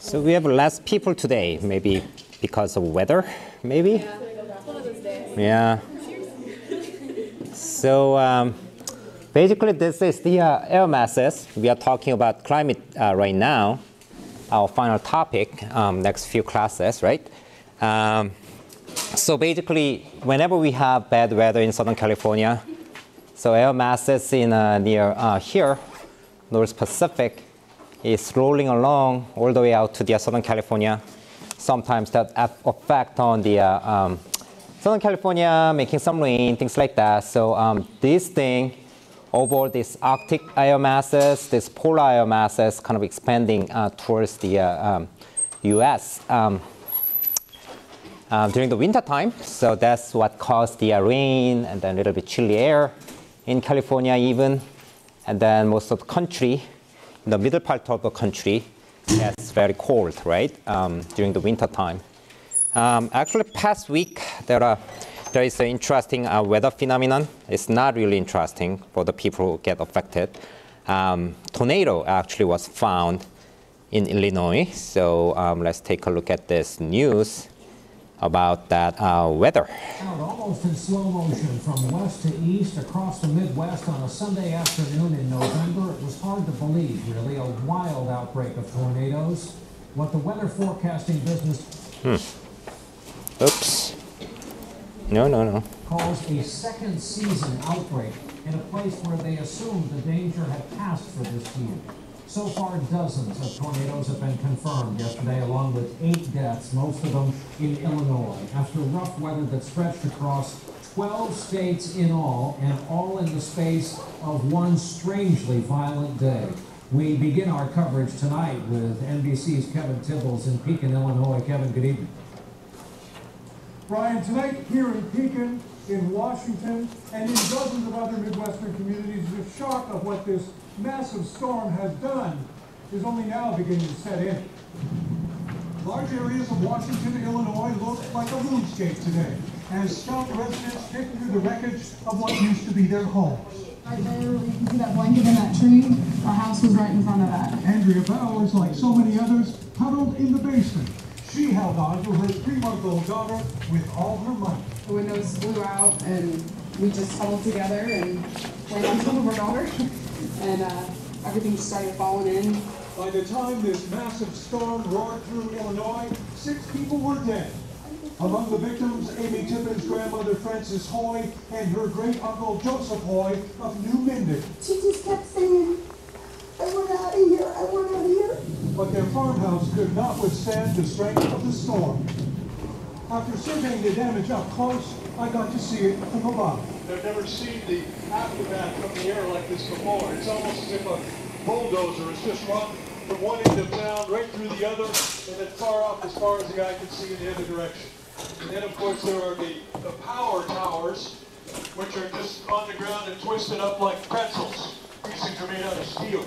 So we have less people today, maybe because of weather, maybe? Yeah. So um, basically, this is the uh, air masses. We are talking about climate uh, right now, our final topic, um, next few classes, right? Um, so basically, whenever we have bad weather in Southern California, so air masses in uh, near uh, here, North Pacific, is rolling along all the way out to the Southern California. Sometimes that affect on the uh, um, Southern California, making some rain, things like that. So um, this thing over this Arctic air masses, this polar air masses kind of expanding uh, towards the uh, um, US um, uh, during the winter time. So that's what caused the uh, rain and then a little bit chilly air in California even. And then most of the country, the middle part of the country, gets very cold, right, um, during the winter time. Um, actually, past week, there, are, there is an interesting uh, weather phenomenon. It's not really interesting for the people who get affected. Um, tornado actually was found in Illinois. So um, let's take a look at this news about that uh, weather. Out almost in slow motion from west to east across the Midwest on a Sunday afternoon in November. It was hard to believe, really, a wild outbreak of tornadoes. What the weather forecasting business Hmm. Oops. No, no, no. calls a second season outbreak in a place where they assumed the danger had passed for this year. So far, dozens of tornadoes have been confirmed yesterday, along with eight deaths, most of them in Illinois, after rough weather that stretched across 12 states in all, and all in the space of one strangely violent day. We begin our coverage tonight with NBC's Kevin Tibbles in Pekin, Illinois. Kevin, good evening. Brian, tonight here in Pekin, in Washington, and in dozens of other Midwestern communities, the shock of what this massive storm has done is only now beginning to set in. Large areas of Washington, Illinois look like a moonscape today, as Scout residents dig through the wreckage of what used to be their homes. Right there, you can see that blanket in that tree. Our house was right in front of that. Andrea Bowers, like so many others, huddled in the basement. She held on to her three-month-old daughter with all her might. The windows blew out, and we just huddled together and went on top of our daughter, and uh, everything just started falling in. By the time this massive storm roared through Illinois, six people were dead. Among the victims, Amy Tippin's grandmother Frances Hoy and her great uncle Joseph Hoy of New Minden. She just kept saying, I want out of here, I want out of here. But their farmhouse could not withstand the strength of the storm. After surveying the damage up close, I got to see it from above. I've never seen the aftermath from the air like this before. It's almost as if a bulldozer has just run from one end of town right through the other and then far off as far as the eye can see in the other direction. And then, of course, there are the, the power towers, which are just on the ground and twisted up like pretzels. These things are made out of steel.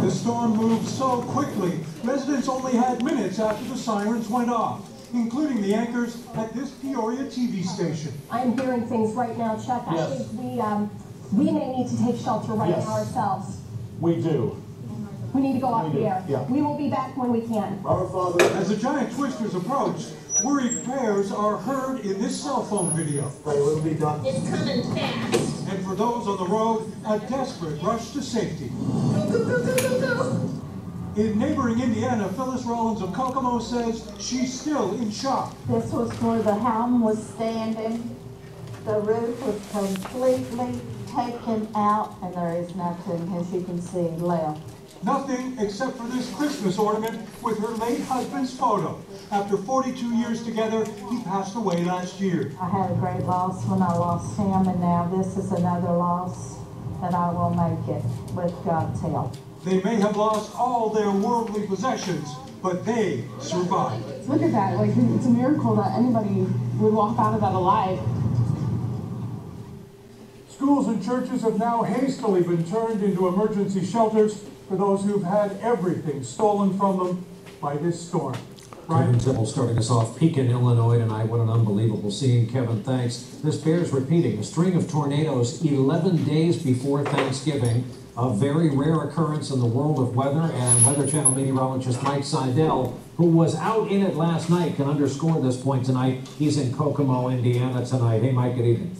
The storm moved so quickly, residents only had minutes after the sirens went off, including the anchors at this Peoria TV station. I'm hearing things right now, Chuck. I Yes. think we, um, we may need to take shelter right Yes. now ourselves. We do. We need to go off We the air. yeah. We will be back when we can. Our Father. As the giant twisters approach, worried prayers are heard in this cell phone video. It will be done. It's coming fast. And for those on the road, a desperate rush to safety. Go, go, go, go, go, go. In neighboring Indiana, Phyllis Rollins of Kokomo says she's still in shock. This was where the home was standing. The roof was completely taken out and there is nothing, as you can see, left. Nothing except for this Christmas ornament with her late husband's photo. After 42 years together, he passed away last year. I had a great loss when I lost him and now this is another loss that I will make it with God's help. They may have lost all their worldly possessions, but they survived. Look at that. Like, it's a miracle that anybody would walk out of that alive. Schools and churches have now hastily been turned into emergency shelters for those who've had everything stolen from them by this storm. Kevin Tibble starting us off. Pekin, Illinois tonight. What an unbelievable scene. Kevin, thanks. This bears repeating. A string of tornadoes 11 days before Thanksgiving. A very rare occurrence in the world of weather. And Weather Channel meteorologist Mike Seidel, who was out in it last night, can underscore this point tonight. He's in Kokomo, Indiana tonight. Hey, Mike, good evening.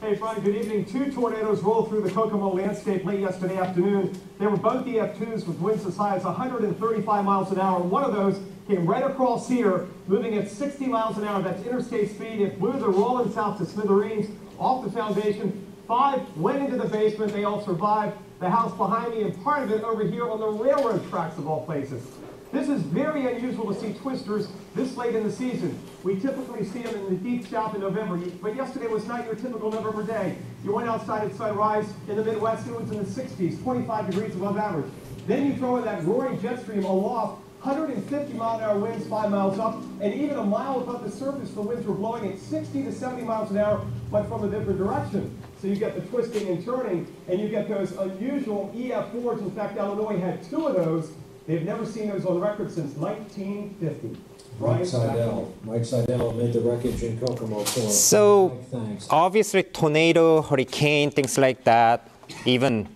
Hey, Brian, good evening. Two tornadoes rolled through the Kokomo landscape late yesterday afternoon. They were both EF2s with winds as high as 135 miles an hour. One of those came right across here, moving at 60 miles an hour. That's interstate speed. It blew the Rollins house to smithereens off the foundation. Five went into the basement. They all survived. The house behind me and part of it over here on the railroad tracks of all places. This is very unusual to see twisters this late in the season. We typically see them in the deep south in November, but yesterday was not your typical November day. You went outside at sunrise in the Midwest, it was in the 60s, 25 degrees above average. Then you throw in that roaring jet stream aloft, 150 mile an hour winds five miles up, and even a mile above the surface, the winds were blowing at 60 to 70 miles an hour, but from a different direction. So you get the twisting and turning, and you get those unusual EF4s. In fact, Illinois had two of those They've never seen those on record since 1950. Mike Seidel. Mike Seidel made the wreckage in Kokomo for. So Mike, thanks. obviously tornado, hurricane, things like that, even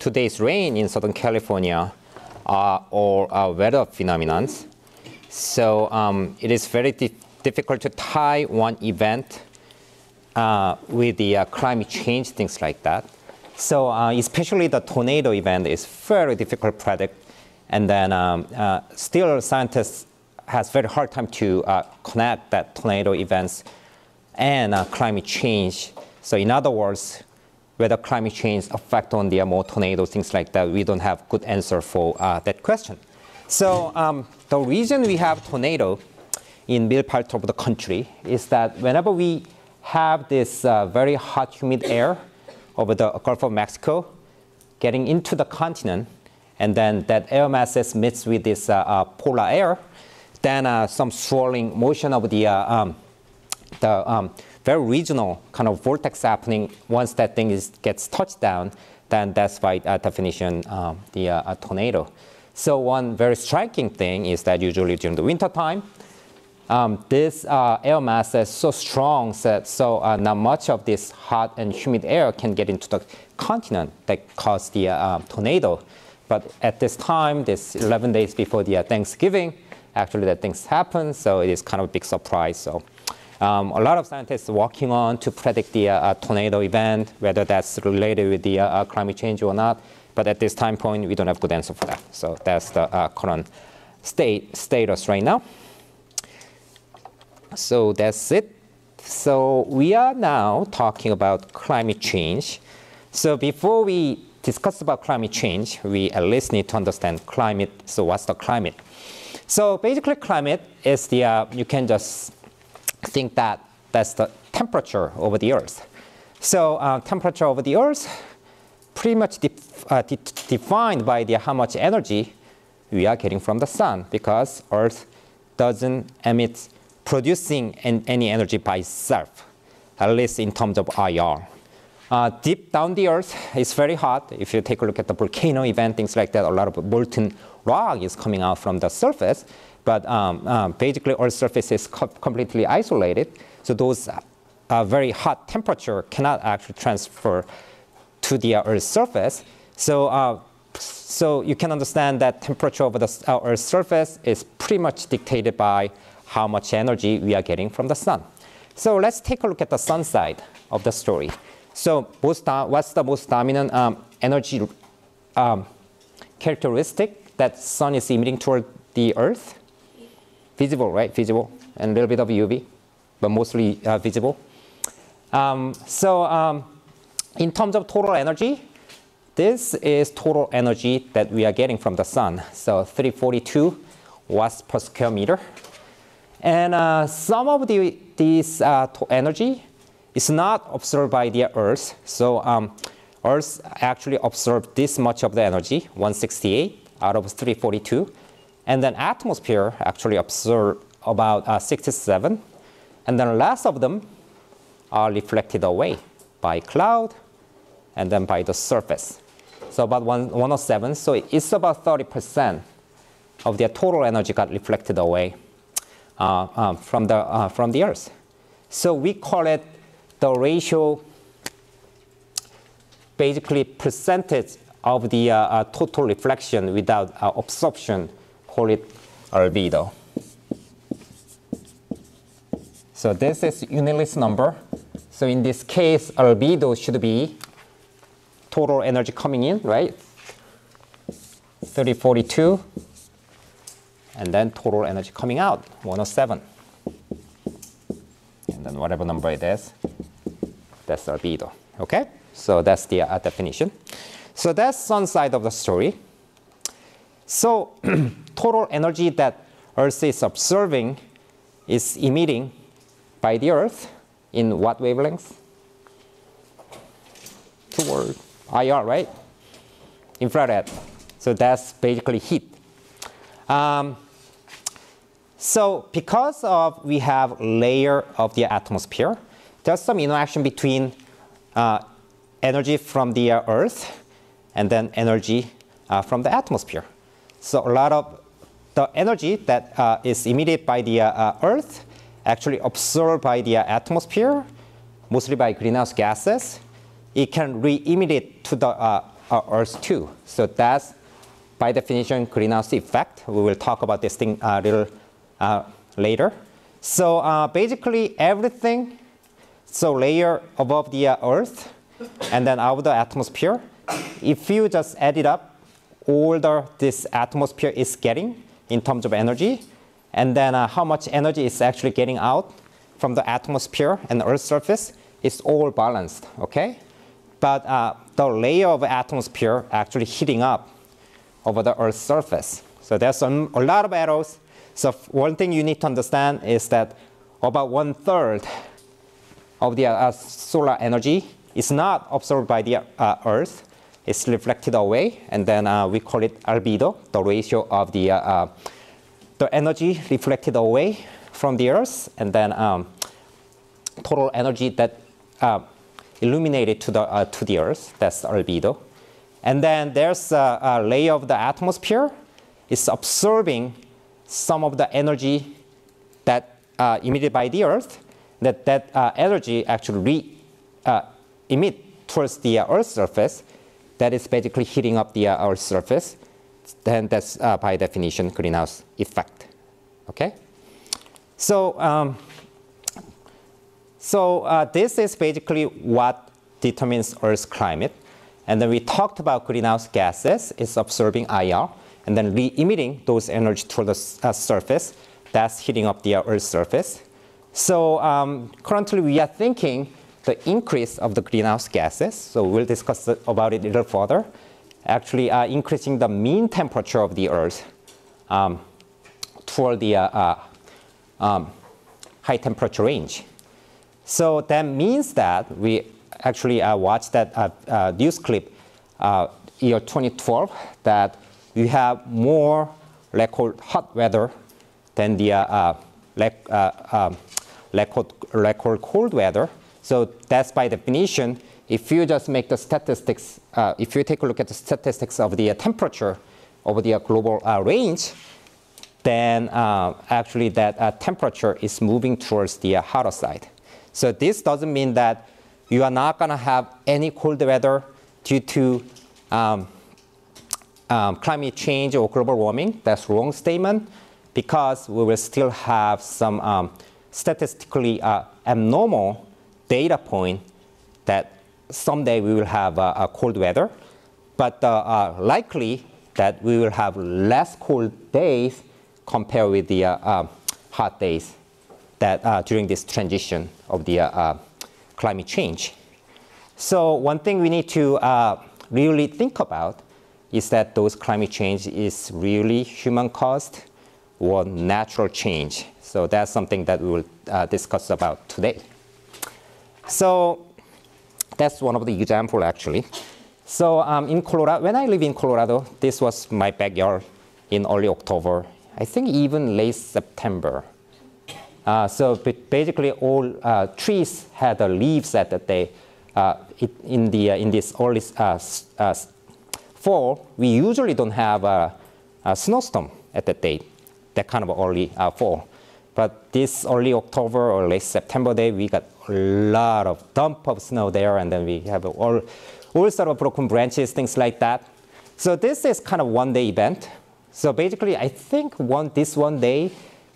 today's rain in Southern California are all are weather phenomena. So um, it is very di- difficult to tie one event uh, with the uh, climate change, things like that. So uh, especially the tornado event is very difficult to predict. And then um, uh, still scientists has very hard time to uh, connect that tornado events and uh, climate change. So in other words, whether climate change affect on the more tornadoes, things like that, we don't have good answer for that question. So um, the reason we have tornado in middle part of the country is that whenever we have this uh, very hot, humid air over the Gulf of Mexico getting into the continent, and then that air masses mix with this uh, uh, polar air, then uh, some swirling motion of the, uh, um, the um, very regional kind of vortex happening once that thing is, gets touched down, then that's by uh, definition um, the tornado. So one very striking thing is that usually during the winter time, um, this uh, air mass is so strong that so uh, not much of this hot and humid air can get into the continent that caused the uh, tornado. But at this time, this 11 days before the uh, Thanksgiving, actually that things happen, so it is kind of a big surprise. So um, a lot of scientists are working on to predict the uh, tornado event, whether that's related with the uh, climate change or not. But at this time point, we don't have good answer for that. So that's the uh, current state status right now. So that's it. So we are now talking about climate change. So before we discuss about climate change, we at least need to understand climate. So what's the climate? So basically, climate is the uh, you can just think that that's the temperature over the Earth. So uh, temperature over the Earth, pretty much uh, de- defined by the how much energy we are getting from the sun, because Earth doesn't emit producing an, any energy by itself, at least in terms of IR. Uh, deep down the earth, it's very hot. If you take a look at the volcano event, things like that, a lot of molten rock is coming out from the surface. But um, um, basically, Earth's surface is co- completely isolated. So those uh, very hot temperature cannot actually transfer to the uh, Earth's surface. So, uh, so you can understand that temperature over the uh, Earth's surface is pretty much dictated by how much energy we are getting from the sun. So let's take a look at the sun side of the story. So most, what's the most dominant um, energy um, characteristic that sun is emitting toward the Earth? Visible, right? Visible, and a little bit of UV, but mostly uh, visible. Um, so um, in terms of total energy, this is total energy that we are getting from the sun. So 342 watts per square meter. And uh, some of the, this uh, energy is not observed by the Earth. So um, Earth actually absorbed this much of the energy, 168 out of 342. And then atmosphere actually absorbed about uh, 67. And then less of them are reflected away by cloud and then by the surface. So about one, 107. So it's about 30% of their total energy got reflected away from, the, uh, from the Earth. So we call it the ratio, basically percentage of the uh, uh, total reflection without uh, absorption, call it albedo. So this is unitless number. So in this case, albedo should be total energy coming in, right? 3042. And then total energy coming out, 107. And then whatever number it is, that's albedo. Okay? So that's the uh, definition. So that's one side of the story. So total energy that Earth is observing is emitting by the Earth in what wavelength? Toward IR, right? Infrared. So that's basically heat. Um, so because of we have layer of the atmosphere, there's some interaction between uh, energy from the uh, Earth and then energy uh, from the atmosphere. So a lot of the energy that uh, is emitted by the uh, Earth actually absorbed by the atmosphere, mostly by greenhouse gases, it can re-emit it to the Earth too. So that's by definition greenhouse effect. We will talk about this thing a little uh, later. So uh, basically everything, so layer above the uh, Earth and then out the atmosphere, if you just add it up, all the this atmosphere is getting in terms of energy, and then uh, how much energy is actually getting out from the atmosphere and the Earth's surface is all balanced, okay? But uh, the layer of atmosphere actually heating up over the Earth's surface. So there's some, a lot of arrows. So one thing you need to understand is that about one third of the uh, solar energy is not absorbed by the uh, Earth. It's reflected away, and then uh, we call it albedo, the ratio of the uh, the energy reflected away from the Earth, and then um, total energy that uh, illuminated to the, uh, to the Earth, that's albedo. And then there's a, a layer of the atmosphere It's absorbing some of the energy that uh, emitted by the Earth, that that uh, energy actually re, uh, emit towards the uh, Earth's surface, that is basically heating up the Earth's surface then that's uh, by definition greenhouse effect. Okay? So, um, so uh, this is basically what determines Earth's climate. And then we talked about greenhouse gases is absorbing IR and then re-emitting those energy to the uh, surface. That's heating up the Earth's surface. So um, currently we are thinking the increase of the greenhouse gases. So we'll discuss about it a little further actually uh, increasing the mean temperature of the Earth um, toward the uh, uh, um, high temperature range. So that means that we actually I watched that uh, uh, news clip year 2012 that we have more record hot weather than the um, record, record cold weather. So that's by definition if you just make the statistics, uh, if you take a look at the statistics of the uh, temperature over the uh, global uh, range, then uh, actually that uh, temperature is moving towards the hotter side. So this doesn't mean that you are not going to have any cold weather due to um, um, climate change or global warming. That's wrong statement because we will still have some um, statistically abnormal data point that someday we will have uh, a cold weather, but uh, likely that we will have less cold days compared with the uh, hot days that during this transition of the climate change. So one thing we need to really think about is that those climate change is really human caused or natural change. So that's something that we will uh, discuss about today. So that's one of the example actually. So um, in Colorado, when I live in Colorado, this was my backyard in early October. I think even late September. Uh, so basically, all uh, trees had leaves that, that they uh, it, in the uh, in this early fall. We usually don't have a, a snowstorm at that date, that kind of early fall. But this early October or late September day, we got a lot of dump of snow there, and then we have all, all sort of broken branches, things like that. So this is kind of one day event. So basically, I think one this one day,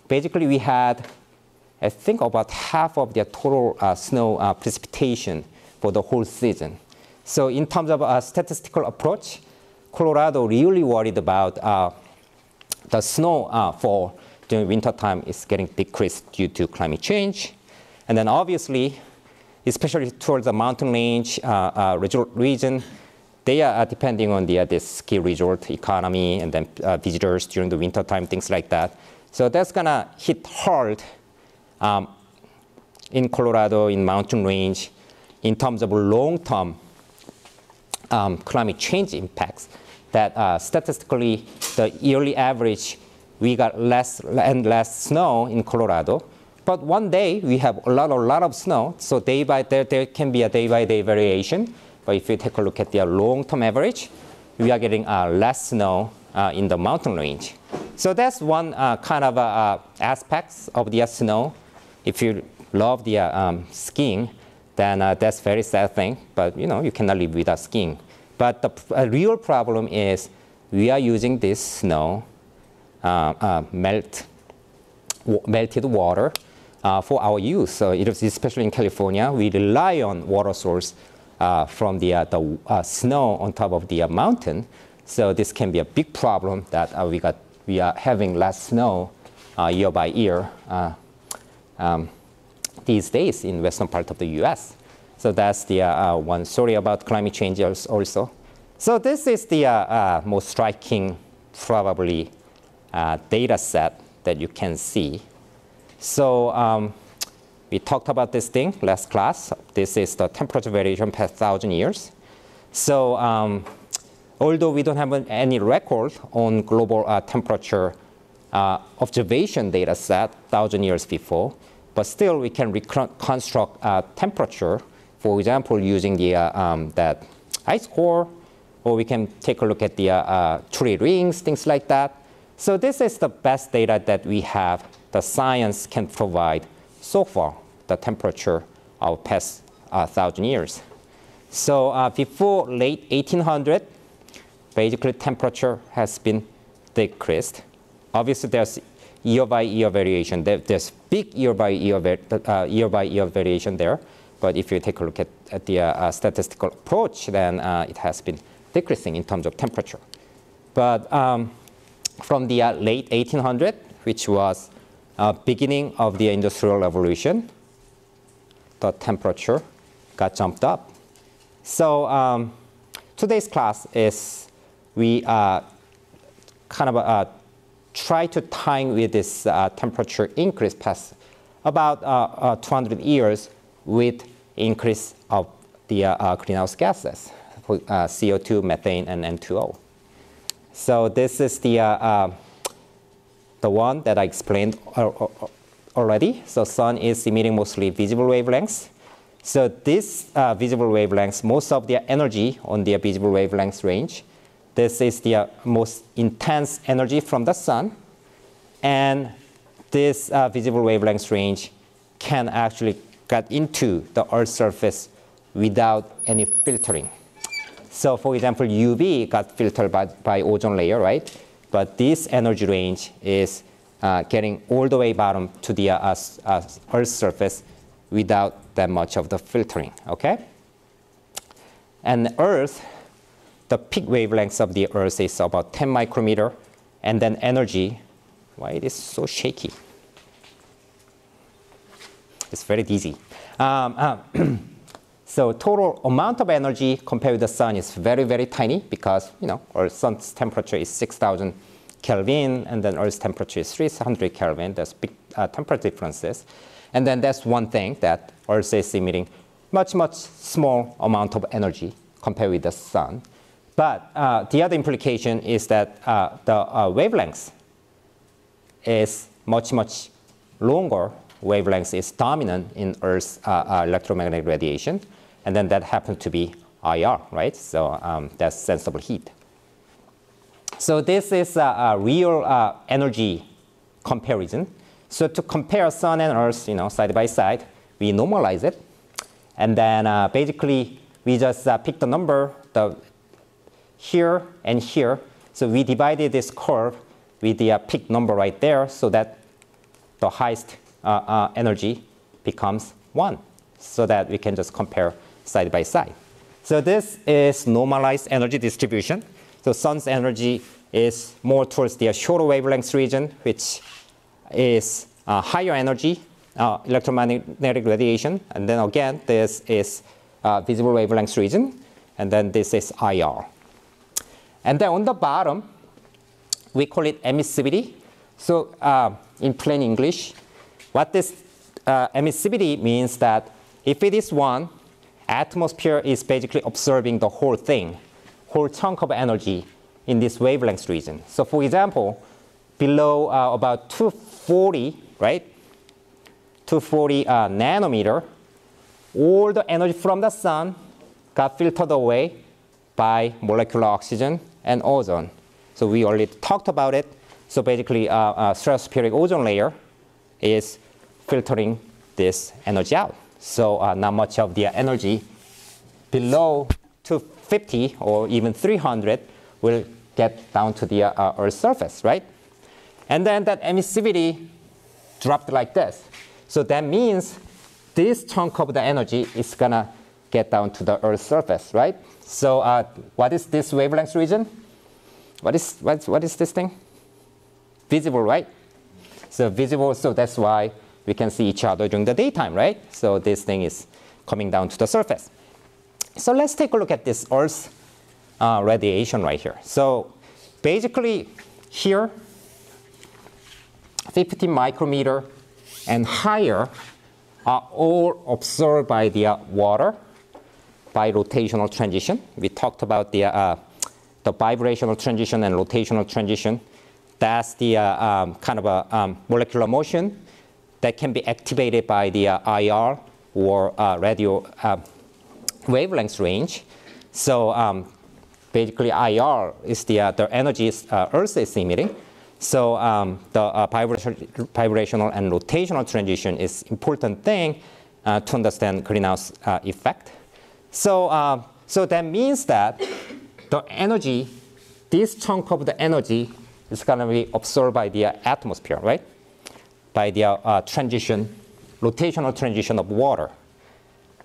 basically we had, I think about half of the total uh, snow uh, precipitation for the whole season. So in terms of a statistical approach, Colorado really worried about uh, the snow uh, fall during winter time is getting decreased due to climate change. And then obviously, especially towards the mountain range uh, uh, region, they are depending on the, this ski resort economy and then visitors during the winter time, things like that. So that's gonna hit hard um, in Colorado, in mountain range, in terms of long-term um, climate change impacts that uh, statistically the yearly average we got less and less snow in Colorado. But one day we have a lot, a lot of snow, so day by day there can be a day by day variation. But if you take a look at the long-term average, we are getting uh, less snow uh, in the mountain range. So that's one uh, kind of uh, aspects of the snow. If you love the uh, um, skiing, then that's very sad thing. But you know you cannot live without skiing. But the real problem is we are using this snow uh, uh, melt, melted water uh, for our use. So it is especially in California, we rely on water source from the, the snow on top of the mountain. So this can be a big problem that we got we are having less snow uh, year by year uh, um, these days in western part of the U.S. So that's the uh, one story about climate change also. So this is the most striking, probably uh, data set that you can see. So um, we talked about this thing last class. This is the temperature variation per thousand years. So um, although we don't have any record on global uh, temperature uh, observation data set thousand years before, but still we can reconstruct uh, temperature, for example, using the, uh, um, that ice core, or we can take a look at the uh, uh, tree rings, things like that. So this is the best data that we have, the science can provide so far, the temperature of past uh, thousand years. So uh, before late 1800, basically temperature has been decreased. Obviously there's year by year variation. There's big year by year, uh, year by year variation there. But if you take a look at, at the uh, statistical approach, then uh, it has been decreasing in terms of temperature. But um, from the uh, late 1800, which was uh, beginning of the industrial revolution, the temperature got jumped up. So um, today's class is we uh, kind of uh, try to time with this uh, temperature increase past about uh, 200 years with increase of the greenhouse gases, CO2, methane, and N2O. So this is the, uh, uh, the one that I explained already. So sun is emitting mostly visible wavelengths. So this uh, visible wavelengths, most of the energy on the visible wavelengths range, this is the uh, most intense energy from the sun. And this uh, visible wavelengths range can actually get into the Earth's surface without any filtering. So for example, UV got filtered by, by ozone layer, right? But this energy range is uh, getting all the way bottom to the uh, uh, Earth's surface without that much of the filtering, okay? And the Earth, the peak wavelength of the Earth is about 10 micrometer, and then energy, why it is so shaky? It's very dizzy. Um, uh, So total amount of energy compared with the sun is very, very tiny because, you know, our sun's temperature is 6,000 Kelvin and then Earth's temperature is 300 Kelvin. There's big uh, temperature differences. And then that's one thing that Earth is emitting much, much small amount of energy compared with the sun. But uh, the other implication is that uh, the uh, wavelength is much, much longer. Wavelength is dominant in Earth's uh, uh, electromagnetic radiation and then that happened to be IR, right? So um, that's sensible heat. So this is a, a real uh, energy comparison. So to compare Sun and Earth, you know, side by side, we normalize it, and then uh, basically we just uh, pick the number, the here and here. So we divided this curve with the uh, peak number right there, so that the highest uh, uh, energy becomes one, so that we can just compare side by side. So this is normalized energy distribution. So sun's energy is more towards the shorter wavelength region, which is uh, higher energy uh, electromagnetic radiation. And then again, this is uh, visible wavelength region. And then this is IR. And then on the bottom, we call it emissivity. So uh, in plain English, what this uh, emissivity means that if it is one, atmosphere is basically absorbing the whole thing, whole chunk of energy in this wavelength region. So for example, below uh, about 240, right? 240 uh, nanometer, all the energy from the sun got filtered away by molecular oxygen and ozone. So we already talked about it. So basically, uh, uh, stratospheric ozone layer is filtering this energy out. So uh, not much of the energy below 250 or even 300 will get down to the uh, Earth's surface, right? And then that emissivity dropped like this. So that means this chunk of the energy is gonna get down to the Earth's surface, right? So uh, what is this wavelength region? What is, what, what is this thing? Visible, right? So visible, so that's why we can see each other during the daytime, right? So this thing is coming down to the surface. So let's take a look at this Earth uh, radiation right here. So basically here, 50 micrometer and higher are all absorbed by the uh, water by rotational transition. We talked about the, uh, the vibrational transition and rotational transition. That's the uh, um, kind of a um, molecular motion that can be activated by the uh, IR or uh, radio uh, wavelength range. So um, basically IR is the, uh, the energy uh, Earth is emitting. So um, the vibrational and rotational transition is important thing to understand greenhouse effect. So, uh, so that means that the energy, this chunk of the energy is going to be absorbed by the atmosphere, right? By the transition, rotational transition of water.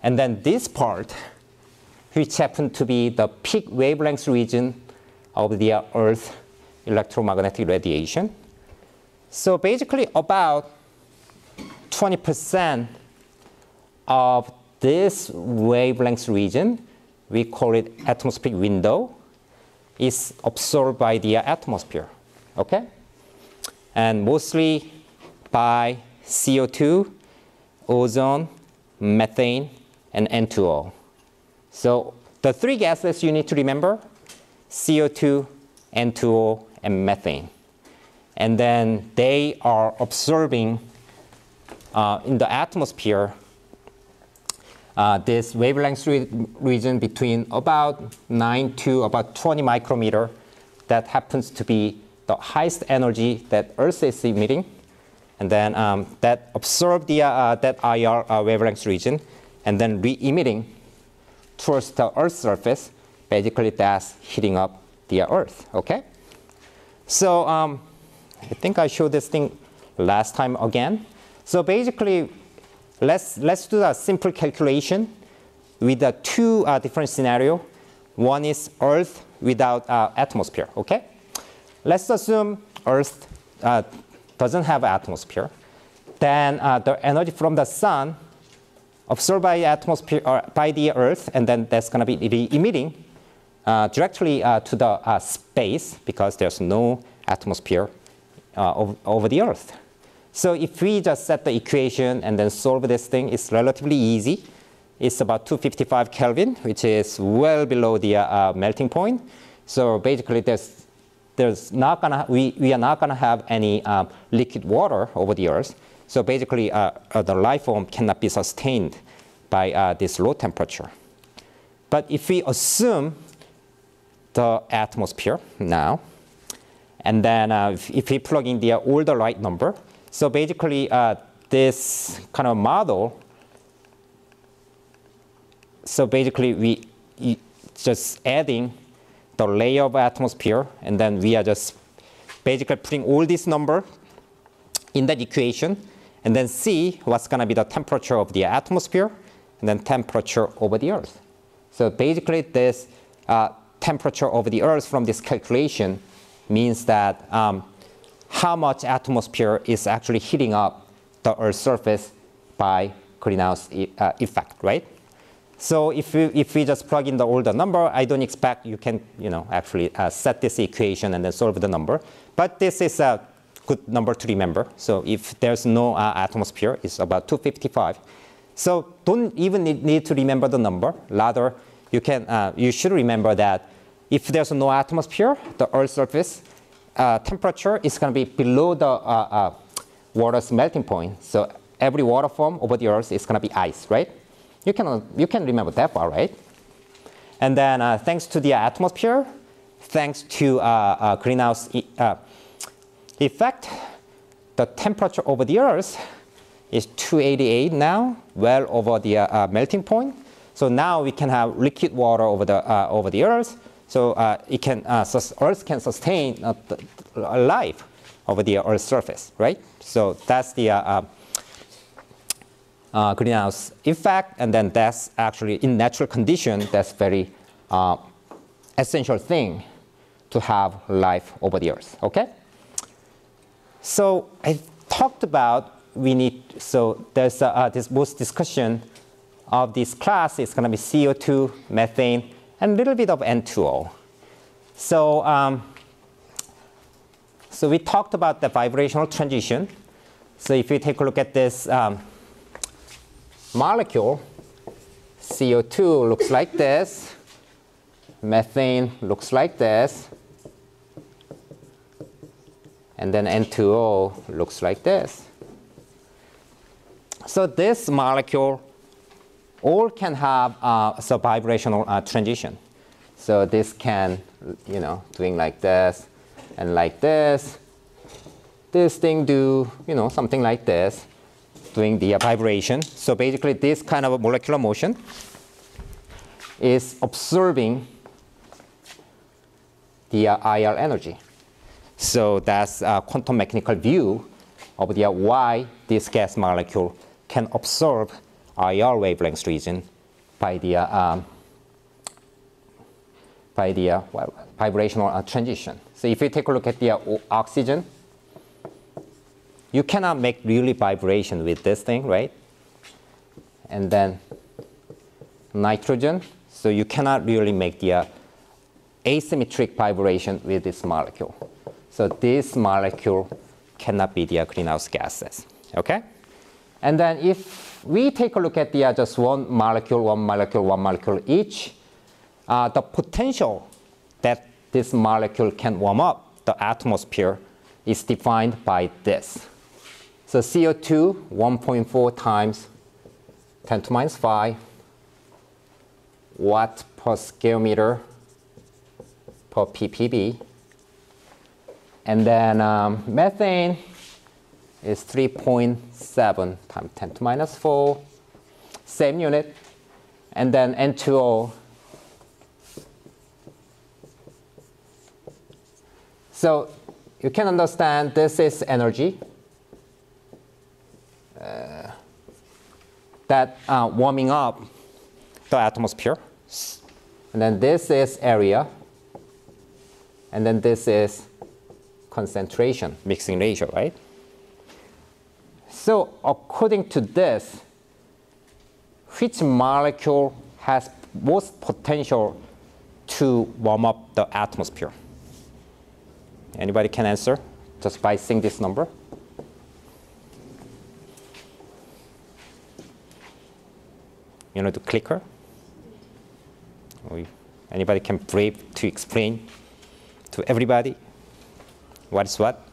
And then this part, which happen to be the peak wavelength region of the Earth electromagnetic radiation. So basically about 20% of this wavelength region, we call it atmospheric window, is absorbed by the atmosphere, okay? And mostly by CO2, ozone, methane, and N2O. So the three gases you need to remember, CO2, N2O, and methane. And then they are absorbing uh, in the atmosphere uh, this wavelength re region between about 9 to about 20 micrometer that happens to be the highest energy that Earth is emitting. And then um, that absorb the, uh, that IR uh, wavelength region and then re-emitting towards the Earth's surface. Basically, that's heating up the Earth, okay? So um, I think I showed this thing last time again. So basically, let's, let's do a simple calculation with the two uh, different scenario. One is Earth without uh, atmosphere, okay? Let's assume Earth uh, doesn't have atmosphere. Then uh, the energy from the sun absorbed by atmosphere or by the Earth, and then that's going to be emitting uh, directly uh, to the uh, space because there's no atmosphere over, over, the Earth. So if we just set the equation and then solve this thing, it's relatively easy. It's about 255 Kelvin, which is well below the melting point. So basically, there's there's not gonna we, we are not gonna have any um, liquid water over the Earth. So basically, uh, uh, the life form cannot be sustained by uh, this low temperature. But if we assume the atmosphere now, And then uh, if, if we plug in the older right number, so basically uh, this kind of model, so basically we just adding the layer of atmosphere, and then we are just basically putting all this number in that equation, and then see what's going to be the temperature of the atmosphere, and then temperature over the Earth. So basically, this uh, temperature over the Earth from this calculation means that um, how much atmosphere is actually heating up the Earth's surface by greenhouse e- uh, effect, right? So if we, if we just plug in the older number, I don't expect you can you know actually uh, set this equation and then solve the number. But this is a good number to remember. So if there's no uh, atmosphere, it's about 255. So don't even need, to remember the number. Rather, you can uh, you should remember that if there's no atmosphere, the Earth's surface uh, temperature is going to be below the uh, uh, water's melting point. So every water form over the Earth is going to be ice, right? You can, you can remember that part, right? And then uh, thanks to the atmosphere, thanks to uh, greenhouse e- effect, the temperature over the Earth is 288 now, well over the melting point. So now we can have liquid water over the, over the Earth. So uh, it can, uh, Earth can sustain life over the Earth's surface, right? So that's the uh, greenhouse effect, and then that's actually in natural condition, that's very essential thing to have life over the earth. Okay. So I talked about we need. So there's uh, this most discussion of this class is going to be CO2, methane, and a little bit of N2O. So um, so we talked about the vibrational transition. So if you take a look at this. Um, molecule, CO2 looks like this, methane looks like this, and then N2O looks like this. So this molecule all can have uh, so vibrational uh, transition. So this can, you know, doing like this and like this. This thing do, you know, something like this doing the vibration. So basically, this kind of molecular motion is observing the uh, IR energy. So that's a quantum mechanical view of the uh, why this gas molecule can absorb IR wavelength region by the uh, um, by the uh, vibrational uh, transition. So if you take a look at the uh, oxygen, you cannot make really vibration with this thing, right? And then nitrogen, so you cannot really make the uh, asymmetric vibration with this molecule. So this molecule cannot be the greenhouse gases, okay? And then if we take a look at the uh, just one molecule, one molecule, one molecule each, uh, the potential that this molecule can warm up the atmosphere is defined by this. So CO2, 1.4 times 10 to minus 5 watt per square meter per ppb. And then um, methane is 3.7 times 10 to minus 4, same unit. And then N2O. So you can understand this is energy uh, that uh, warming up the atmosphere. And then this is area. And then this is concentration, mixing ratio, right? So according to this, which molecule has most potential to warm up the atmosphere? Anybody can answer just by seeing this number? You know the clicker? Anybody can brave to explain to everybody what is what?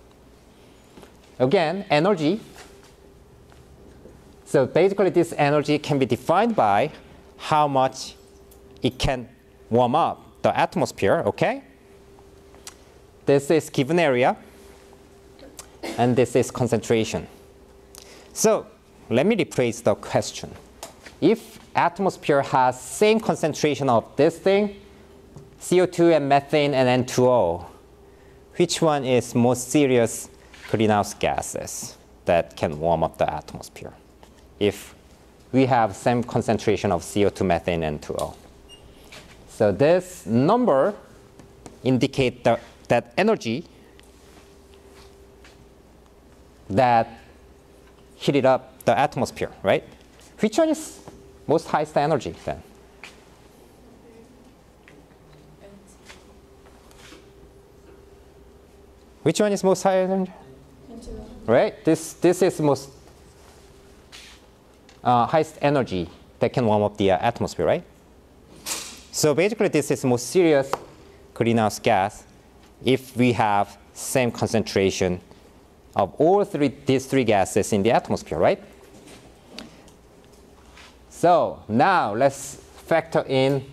Again, energy. So basically, this energy can be defined by how much it can warm up the atmosphere, okay? this is given area, and this is concentration. So let me rephrase the question. If atmosphere has same concentration of this thing, CO2 and methane and N2O, which one is most serious greenhouse gases that can warm up the atmosphere? If we have same concentration of CO2, methane, and N2O. So this number indicate the, that energy that heated up the atmosphere, right? Which one is most highest energy then? Which one is most high energy? Right? This, this is most highest energy that can warm up the uh, atmosphere, right? So basically, this is most serious greenhouse gas if we have same concentration of all three, these three gases in the atmosphere, right? So now let's factor in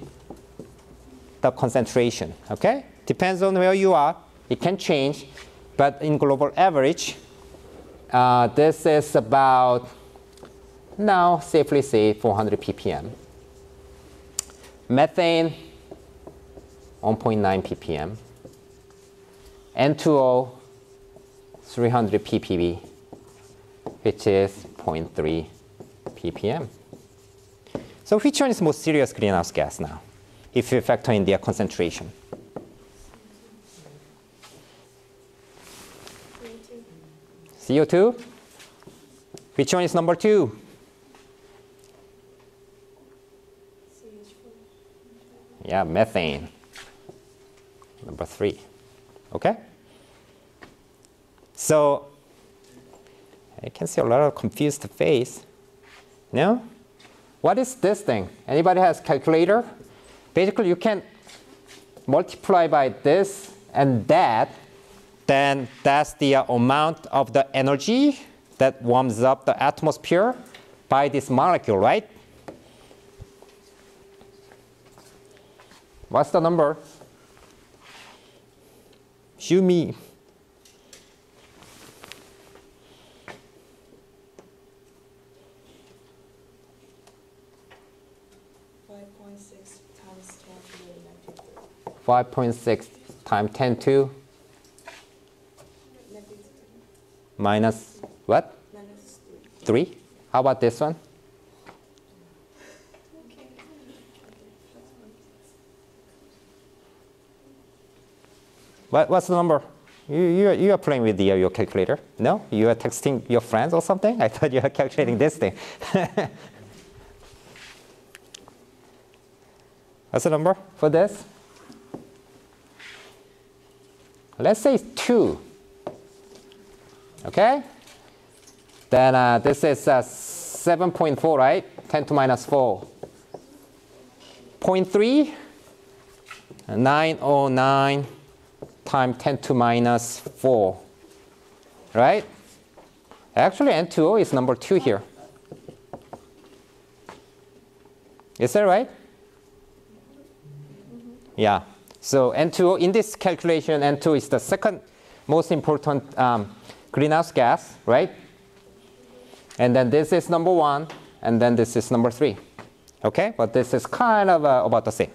the concentration, okay? Depends on where you are. It can change, but in global average, uh, this is about, now safely say 400 ppm. Methane, 1.9 ppm. N2O, 300 ppb, which is 0.3 ppm. So which one is most serious greenhouse gas now, if you factor in their concentration? CO2? Which one is number two? Yeah, methane. Number three. Okay? So I can see a lot of confused face. No? What is this thing? Anybody has calculator? Basically, you can multiply by this and that, then that's the uh, amount of the energy that warms up the atmosphere by this molecule, right? What's the number? Show me. Five point six times ten to the negative three. 5.6 times 10 to Negative three. minus what? Minus three. 3? How about this one? What, what's the number? You, you, you are playing with the, your calculator. No? You are texting your friends or something? I thought you were calculating this thing. what's the number for this? Let's say it's 2. Okay? Then uh, this is uh, 7.4, right? 10 to minus 4. 0.3, 909 times 10 to minus 4, right? Actually, N2O is number 2 here. Is that right? Yeah. So N2O, in this calculation, N2 is the second most important um, greenhouse gas, right? And then this is number one, and then this is number three. Okay, but this is kind of uh, about the same.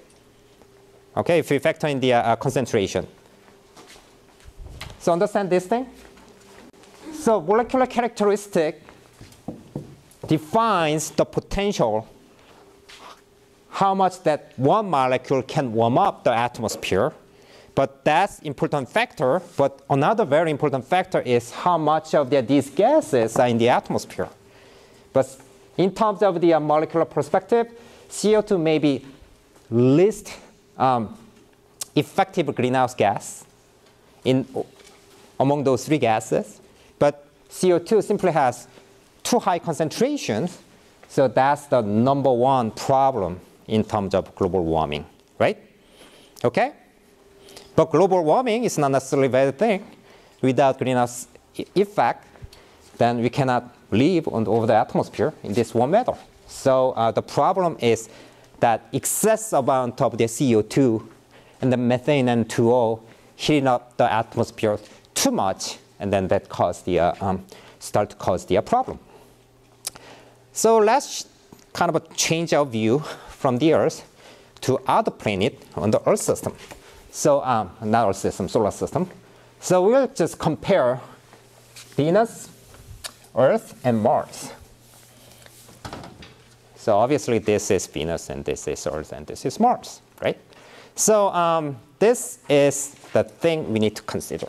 Okay, if you factor in the uh, concentration. So understand this thing? So molecular characteristic defines the potential how much that one molecule can warm up the atmosphere. But that's important factor. But another very important factor is how much of the, these gases are in the atmosphere. But in terms of the uh, molecular perspective, CO2 may be least um, effective greenhouse gas in among those three gases. But CO2 simply has too high concentrations, so that's the number one problem in terms of global warming, right? Okay? But global warming is not necessarily a bad thing. Without greenhouse effect, then we cannot live on over the atmosphere in this warm weather. So uh, the problem is that excess amount of the CO2 and the methane N2O heating up the atmosphere too much, and then that cause the uh, um, start to cause the uh, problem. So let's kind of change our view from the Earth to other planet on the Earth system. So um, not Earth system, solar system. So we'll just compare Venus, Earth, and Mars. So obviously this is Venus and this is Earth and this is Mars, right? So um, this is the thing we need to consider.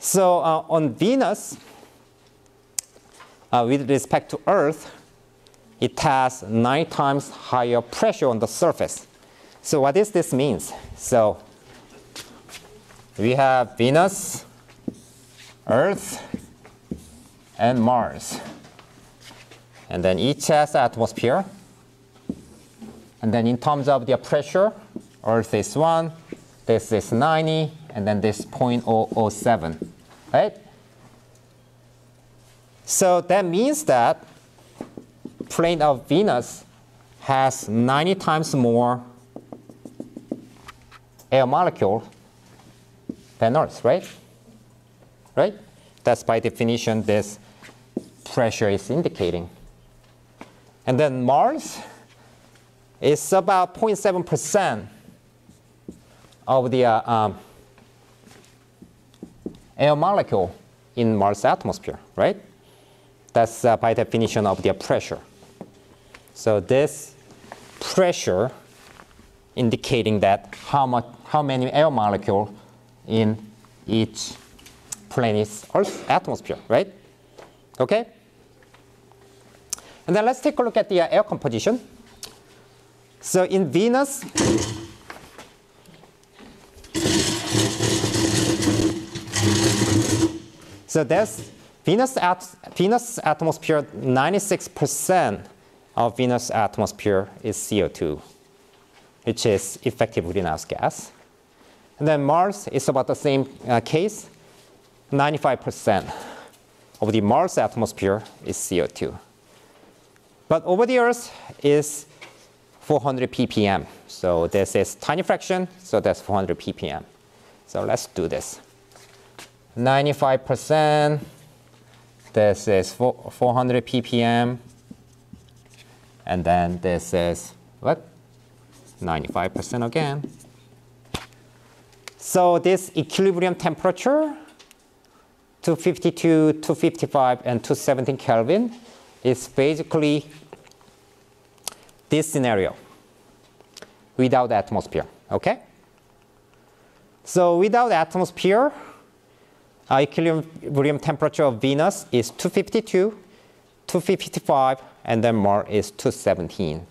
So uh, on Venus, uh, with respect to Earth, it has nine times higher pressure on the surface. So what does this mean? So we have Venus, Earth, and Mars. And then each has atmosphere. And then in terms of the pressure, Earth is 1, this is 90, and then this 0.007, right? So that means that plane of Venus has 90 times more air molecule than Earth, right? Right? That's by definition this pressure is indicating. And then Mars is about 0.7% of the uh, um, air molecule in Mars atmosphere, right? That's uh, by definition of the pressure. So this pressure indicating that how much, how many air molecule in each planet's Earth atmosphere, right? Okay. And then let's take a look at the uh, air composition. So in Venus, so there's Venus, at, Venus atmosphere, 96% of Venus atmosphere is CO2, which is effective greenhouse gas. And then Mars is about the same uh, case. 95% of the Mars atmosphere is CO2. But over the Earth is 400 ppm. So this is tiny fraction, so that's 400 ppm. So let's do this. 95%, this is 400 ppm, and then this is what? 95% again. So this equilibrium temperature, 252, 255, and 217 Kelvin, is basically this scenario without atmosphere, okay? So without atmosphere, equilibrium temperature of Venus is 252, 255, and then Mars is 217,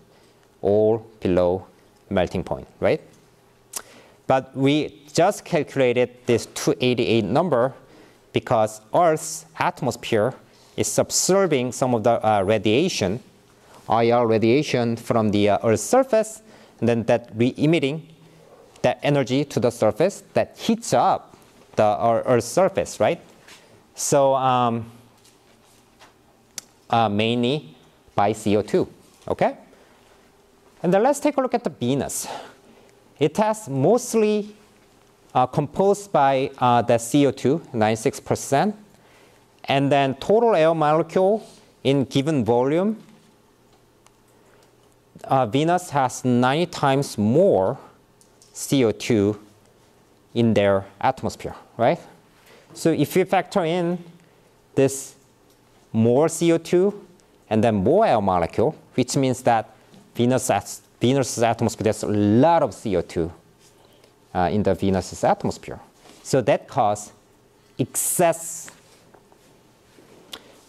all below melting point, right? But we just calculated this 288 number because Earth's atmosphere is absorbing some of the uh, radiation, IR radiation from the uh, Earth's surface, and then that re-emitting that energy to the surface that heats up the Earth's surface, right? So um, uh, mainly by CO2, okay? And then let's take a look at the Venus. It has mostly uh, composed by uh, the CO2, 96%, and then total air molecule in given volume, uh, Venus has 90 times more CO2 in their atmosphere, right? So if you factor in this more CO2 and then more air molecule, which means that Venus Venus's atmosphere, there's a lot of CO2 uh, in the Venus's atmosphere. So that causes excess,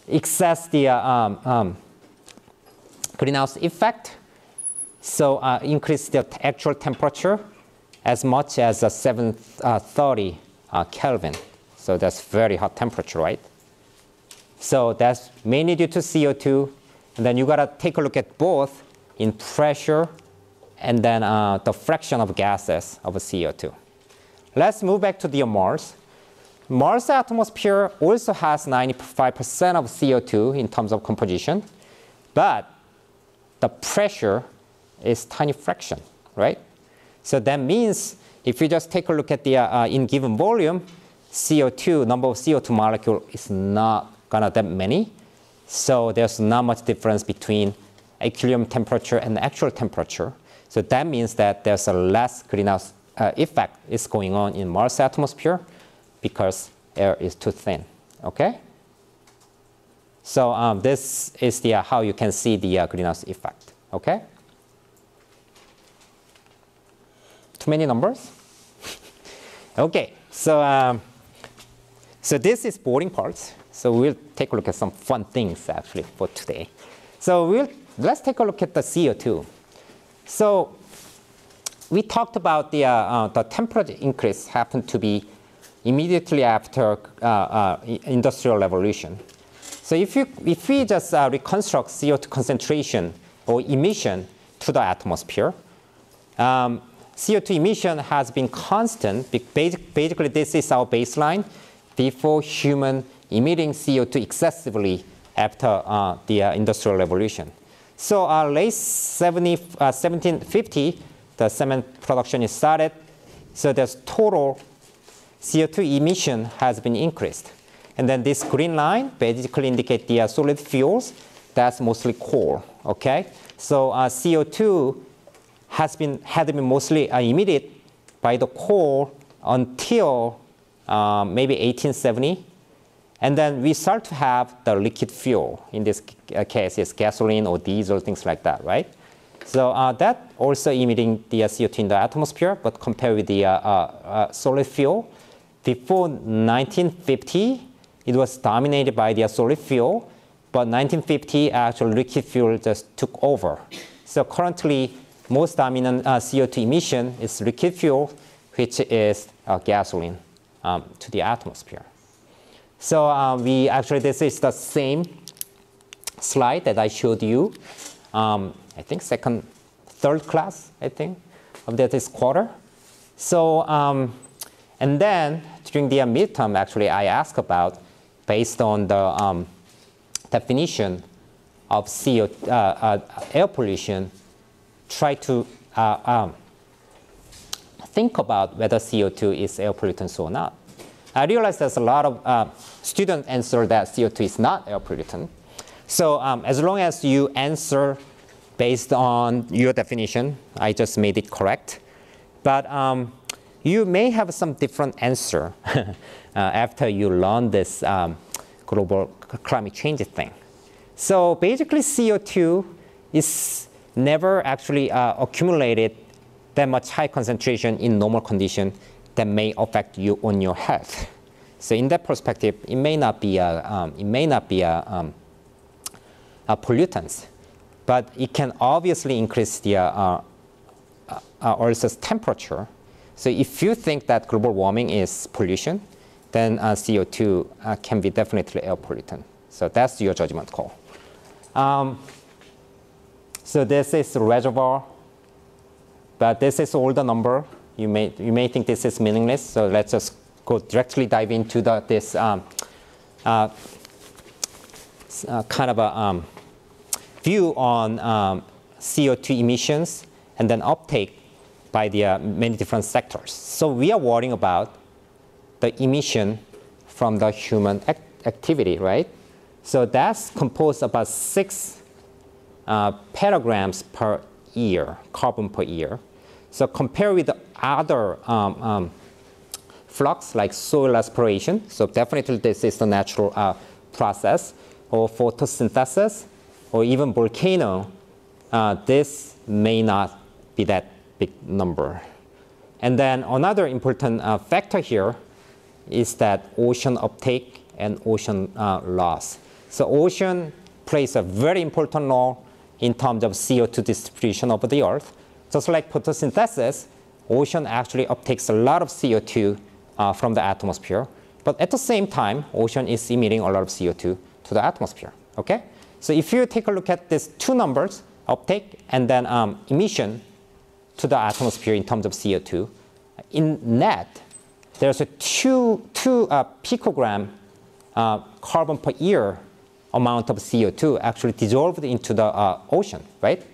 excess the uh, um, um, greenhouse effect. So uh, increase the actual temperature as much as 730 uh, uh, Kelvin. So that's very hot temperature, right? So that's mainly due to CO2. And then you gotta take a look at both in pressure and then uh, the fraction of gases of CO2. Let's move back to the Mars. Mars atmosphere also has 95% of CO2 in terms of composition, but the pressure is tiny fraction, right? So that means if you just take a look at the uh, uh, in given volume, CO2 number of CO2 molecule is not gonna that many. So there's not much difference between equilibrium temperature and actual temperature. So that means that there's a less greenhouse uh, effect is going on in Mars atmosphere because air is too thin. Okay. So um, this is the uh, how you can see the uh, greenhouse effect. Okay. Too many numbers. okay. So um, so this is boring parts. So we'll take a look at some fun things actually for today. So we'll let's take a look at the CO2. So we talked about the, uh, uh, the temperature increase happened to be immediately after uh, uh industrial revolution. So if, you, if we just uh, reconstruct CO2 concentration or emission to the atmosphere, um, CO2 emission has been constant. Basically, this is our baseline before human emitting CO2 excessively after uh, the uh, Industrial Revolution. So uh, late 70, 1750, uh, the cement production is started. So there's total CO2 emission has been increased. And then this green line basically indicate the uh, solid fuels. That's mostly coal. Okay, so uh, CO2 has been had been mostly emitted by the coal until um, maybe 1870. And then we start to have the liquid fuel. In this uh, case, it's gasoline or diesel, things like that, right? So uh, that also emitting the uh, CO2 in the atmosphere, but compared with the uh, uh, uh solid fuel, before 1950, it was dominated by the solid fuel, but 1950, actually liquid fuel just took over. So currently, most dominant CO2 emission is liquid fuel, which is gasoline um, to the atmosphere. So uh, we actually, this is the same slide that I showed you, um, I think second, third class, I think, of this quarter. So, um, and then during the midterm, actually, I asked about, based on the um, definition of CO, uh, uh, air pollution, try to uh, um, think about whether CO2 is air pollutant or not. I realize there's a lot of uh, students answer that CO2 is not air pollutant. So um, as long as you answer based on your definition, I just made it correct. But um, you may have some different answer uh, after you learn this um, global climate change thing. So basically CO2 is never actually uh, accumulated that much high concentration in normal condition that may affect you on your health. So in that perspective, it may not be a, um, it may not be a, um, a pollutant, but it can obviously increase the uh, uh, uh, Earth's temperature. So if you think that global warming is pollution, then uh, CO2 uh, can be definitely air pollutant. So that's your judgment call. Um, so this is reservoir, but this is all the number. You may, you may think this is meaningless, so let's just go directly dive into the, this um, uh, uh, kind of a um, view on um, CO2 emissions and then uptake by the uh, many different sectors. So we are worrying about the emission from the human act activity, right? So that's composed about six uh, petagrams per year, carbon per year. So compare with other um, um, flux like soil respiration, so definitely this is the natural uh, process, or photosynthesis, or even volcano, uh, this may not be that big number. And then another important uh, factor here is that ocean uptake and ocean uh, loss. So ocean plays a very important role in terms of CO2 distribution over the earth. Just like photosynthesis, ocean actually uptakes a lot of CO2 uh, from the atmosphere. But at the same time, ocean is emitting a lot of CO2 to the atmosphere. Okay? So if you take a look at these two numbers, uptake and then um, emission to the atmosphere in terms of CO2, in net, there's a two, two uh, petagram uh, carbon per year amount of CO2 actually dissolved into the uh, ocean, right?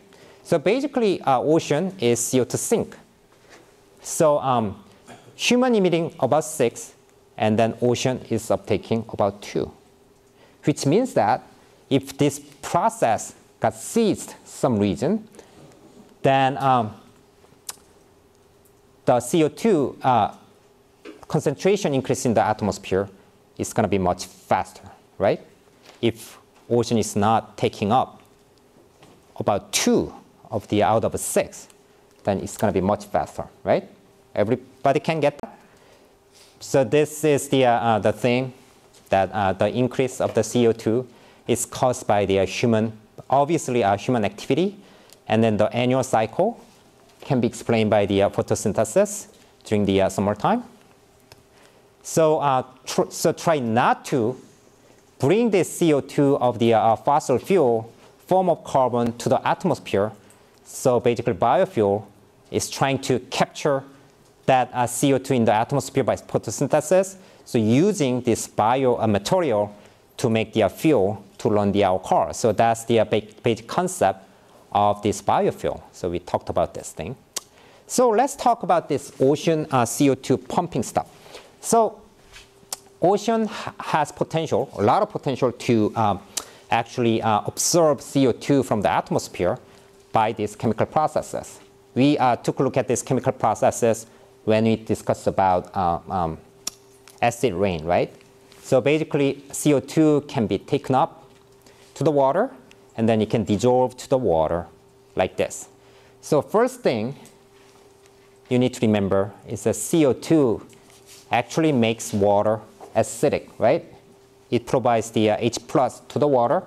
So basically, uh, ocean is CO2 sink. So um, human emitting about six, and then ocean is uptaking about two, which means that if this process got seized some region, then um, the CO2 uh, concentration increase in the atmosphere is going to be much faster, right? If ocean is not taking up about two of the out of six, then it's going to be much faster, right? Everybody can get that. So this is the, uh, uh, the thing that uh, the increase of the CO2 is caused by the human, obviously uh, human activity, and then the annual cycle can be explained by the uh, photosynthesis during the uh, summertime. So, uh, tr so try not to bring this CO2 of the uh, fossil fuel form of carbon to the atmosphere. So basically biofuel is trying to capture that uh, CO2 in the atmosphere by photosynthesis. So using this bio uh, material to make the fuel to run the our car. So that's the basic concept of this biofuel. So we talked about this thing. So let's talk about this ocean uh, CO2 pumping stuff. So ocean has potential, a lot of potential to um, actually uh, absorb CO2 from the atmosphere by these chemical processes. We uh, took a look at these chemical processes when we discussed about uh, um, acid rain, right? So basically, CO2 can be taken up to the water, and then it can dissolve to the water like this. So first thing you need to remember is that CO2 actually makes water acidic, right? It provides the uh, H plus to the water,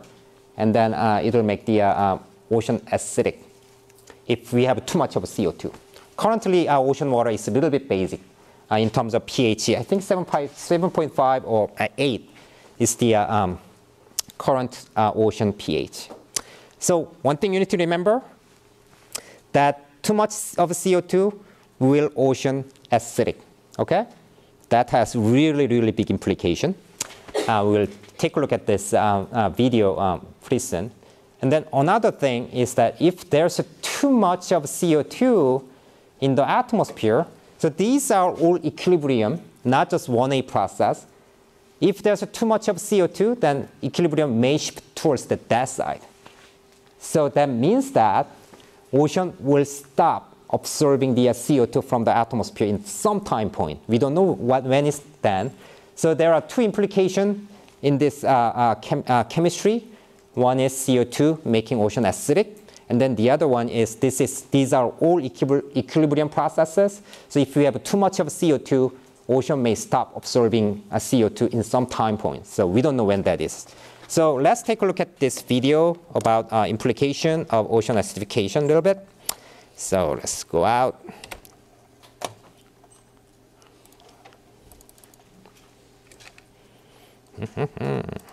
and then uh, it will make the uh, uh ocean acidic if we have too much of CO2. Currently, our ocean water is a little bit basic uh, in terms of pH. I think 7.5 or uh, 8 is the um, current ocean pH. So one thing you need to remember that too much of CO2 will ocean acidic. Okay, that has really really big implication. Uh, we'll take a look at this uh, uh, video um, pretty soon. And then another thing is that if there's too much of CO2 in the atmosphere, so these are all equilibrium, not just 1A process. If there's too much of CO2, then equilibrium may shift towards the dead side. So that means that ocean will stop absorbing the CO2 from the atmosphere in some time point. We don't know what, when it's then. So there are two implications in this uh, uh, chem uh, chemistry. One is CO2 making ocean acidic, and then the other one is this is these are all equilibrium processes. So if you have too much of CO2, ocean may stop absorbing a CO2 in some time point. So we don't know when that is. So let's take a look at this video about uh, implication of ocean acidification a little bit. So let's go out.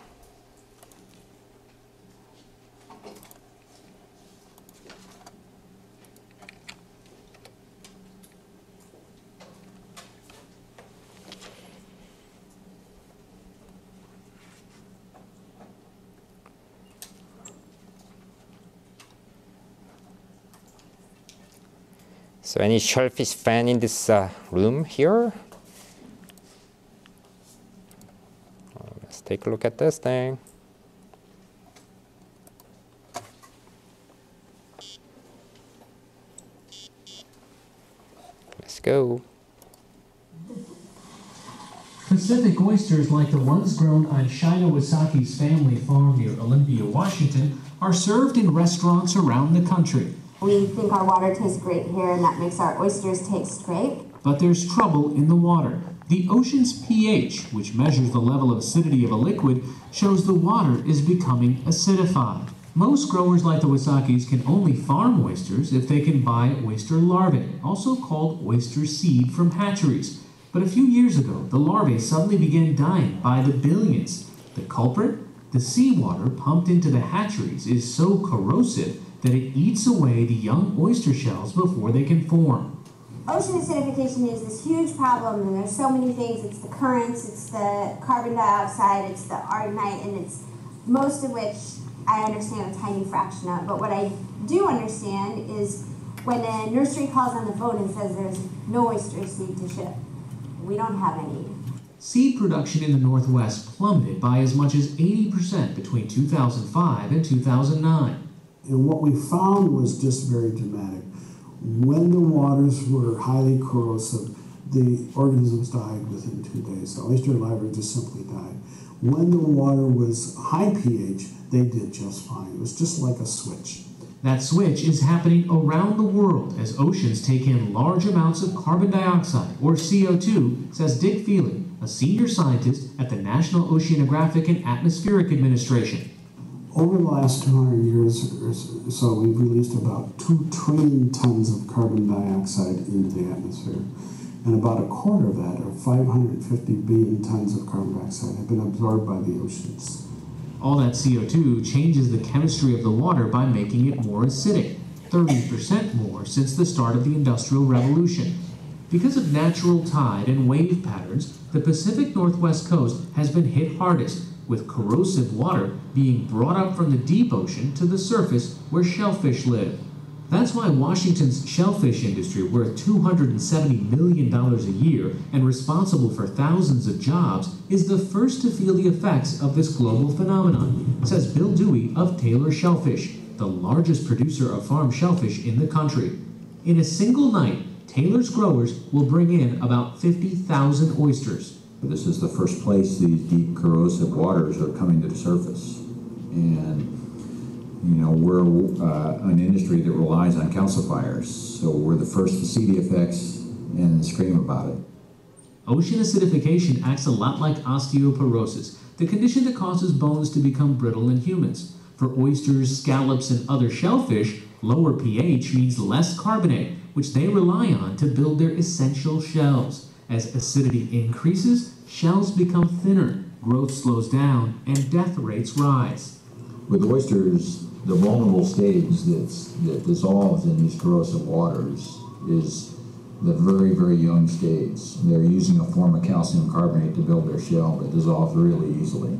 So any shellfish fan in this uh, room here? Let's take a look at this thing. Let's go. Pacific oysters, like the ones grown on Shina Wasaki's family farm near Olympia, Washington, are served in restaurants around the country. We think our water tastes great here and that makes our oysters taste great. But there's trouble in the water. The ocean's pH, which measures the level of acidity of a liquid, shows the water is becoming acidified. Most growers like the Wasakis can only farm oysters if they can buy oyster larvae, also called oyster seed from hatcheries. But a few years ago, the larvae suddenly began dying by the billions. The culprit? The seawater pumped into the hatcheries is so corrosive that it eats away the young oyster shells before they can form. Ocean acidification is this huge problem, and there's so many things. It's the currents, it's the carbon dioxide, it's the aragonite, and it's most of which I understand a tiny fraction of. But what I do understand is when the nursery calls on the phone and says there's no oyster seed to ship. We don't have any. Seed production in the Northwest plummeted by as much as 80% between 2005 and 2009. And what we found was just very dramatic. When the waters were highly corrosive, the organisms died within two days. The oyster larvae just simply died. When the water was high pH, they did just fine. It was just like a switch. That switch is happening around the world as oceans take in large amounts of carbon dioxide, or CO2, says Dick Feely, a senior scientist at the National Oceanographic and Atmospheric Administration. Over the last 200 years or so, we've released about 2 trillion tons of carbon dioxide into the atmosphere. And about a quarter of that, or 550 billion tons of carbon dioxide, have been absorbed by the oceans. All that CO2 changes the chemistry of the water by making it more acidic, 30% more since the start of the Industrial Revolution. Because of natural tide and wave patterns, the Pacific Northwest coast has been hit hardest, with corrosive water being brought up from the deep ocean to the surface where shellfish live. That's why Washington's shellfish industry, worth $270 million a year and responsible for thousands of jobs, is the first to feel the effects of this global phenomenon, says Bill Dewey of Taylor Shellfish, the largest producer of farm shellfish in the country. In a single night, Taylor's growers will bring in about 50,000 oysters. This is the first place these deep corrosive waters are coming to the surface. And you know, we're uh, an industry that relies on calcifiers, so we're the first to see the effects and scream about it. Ocean acidification acts a lot like osteoporosis, the condition that causes bones to become brittle in humans. For oysters, scallops, and other shellfish, lower pH means less carbonate, which they rely on to build their essential shells. As acidity increases, shells become thinner, growth slows down, and death rates rise. With oysters, the vulnerable stage that's, that dissolves in these corrosive waters is the very, very young stage. They're using a form of calcium carbonate to build their shell that dissolves really easily.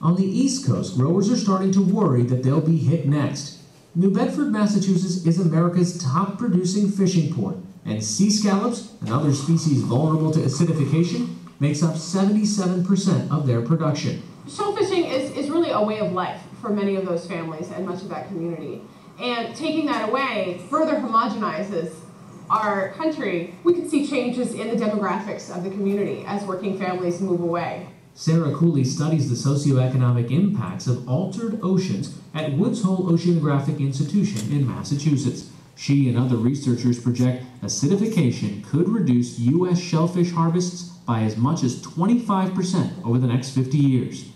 On the East Coast, growers are starting to worry that they'll be hit next. New Bedford, Massachusetts is America's top producing fishing port, and sea scallops, another species vulnerable to acidification, makes up 77% of their production. Shellfishing is, is really a way of life for many of those families and much of that community. And taking that away further homogenizes our country. We can see changes in the demographics of the community as working families move away. Sarah Cooley studies the socioeconomic impacts of altered oceans at Woods Hole Oceanographic Institution in Massachusetts. She and other researchers project acidification could reduce U.S. shellfish harvests by as much as 25% over the next 50 years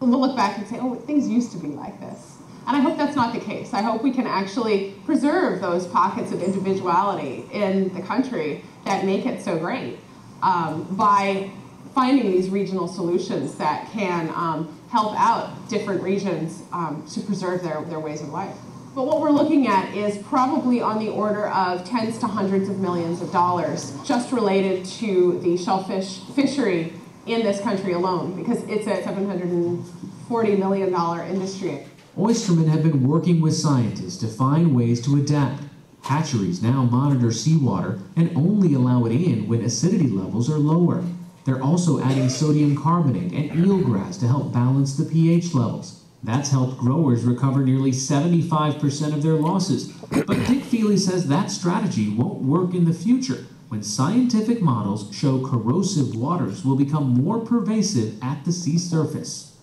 we'll look back and say, oh, things used to be like this. And I hope that's not the case. I hope we can actually preserve those pockets of individuality in the country that make it so great um, by finding these regional solutions that can um, help out different regions um, to preserve their, their ways of life. But what we're looking at is probably on the order of tens to hundreds of millions of dollars just related to the shellfish fishery in this country alone because it's a $740 million industry. Oystermen have been working with scientists to find ways to adapt. Hatcheries now monitor seawater and only allow it in when acidity levels are lower. They're also adding sodium carbonate and eelgrass to help balance the pH levels. That's helped growers recover nearly 75% of their losses. But Dick Feely says that strategy won't work in the future when scientific models show corrosive waters will become more pervasive at the sea surface.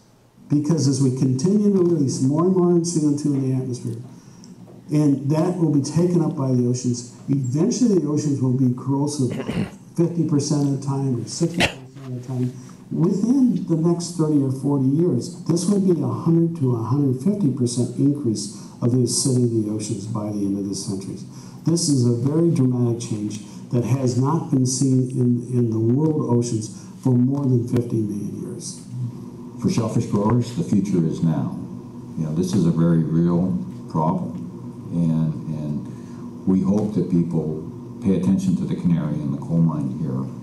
Because as we continue to release more and more CO2 in the atmosphere, and that will be taken up by the oceans, eventually the oceans will be corrosive 50% of the time or 60% of the time. Within the next 30 or 40 years, this will be a 100 to 150% increase of the acidity of the oceans by the end of this century. This is a very dramatic change that has not been seen in, in the world oceans for more than 50 million years. For shellfish growers, the future is now. You know, this is a very real problem. And, and we hope that people pay attention to the canary in the coal mine here.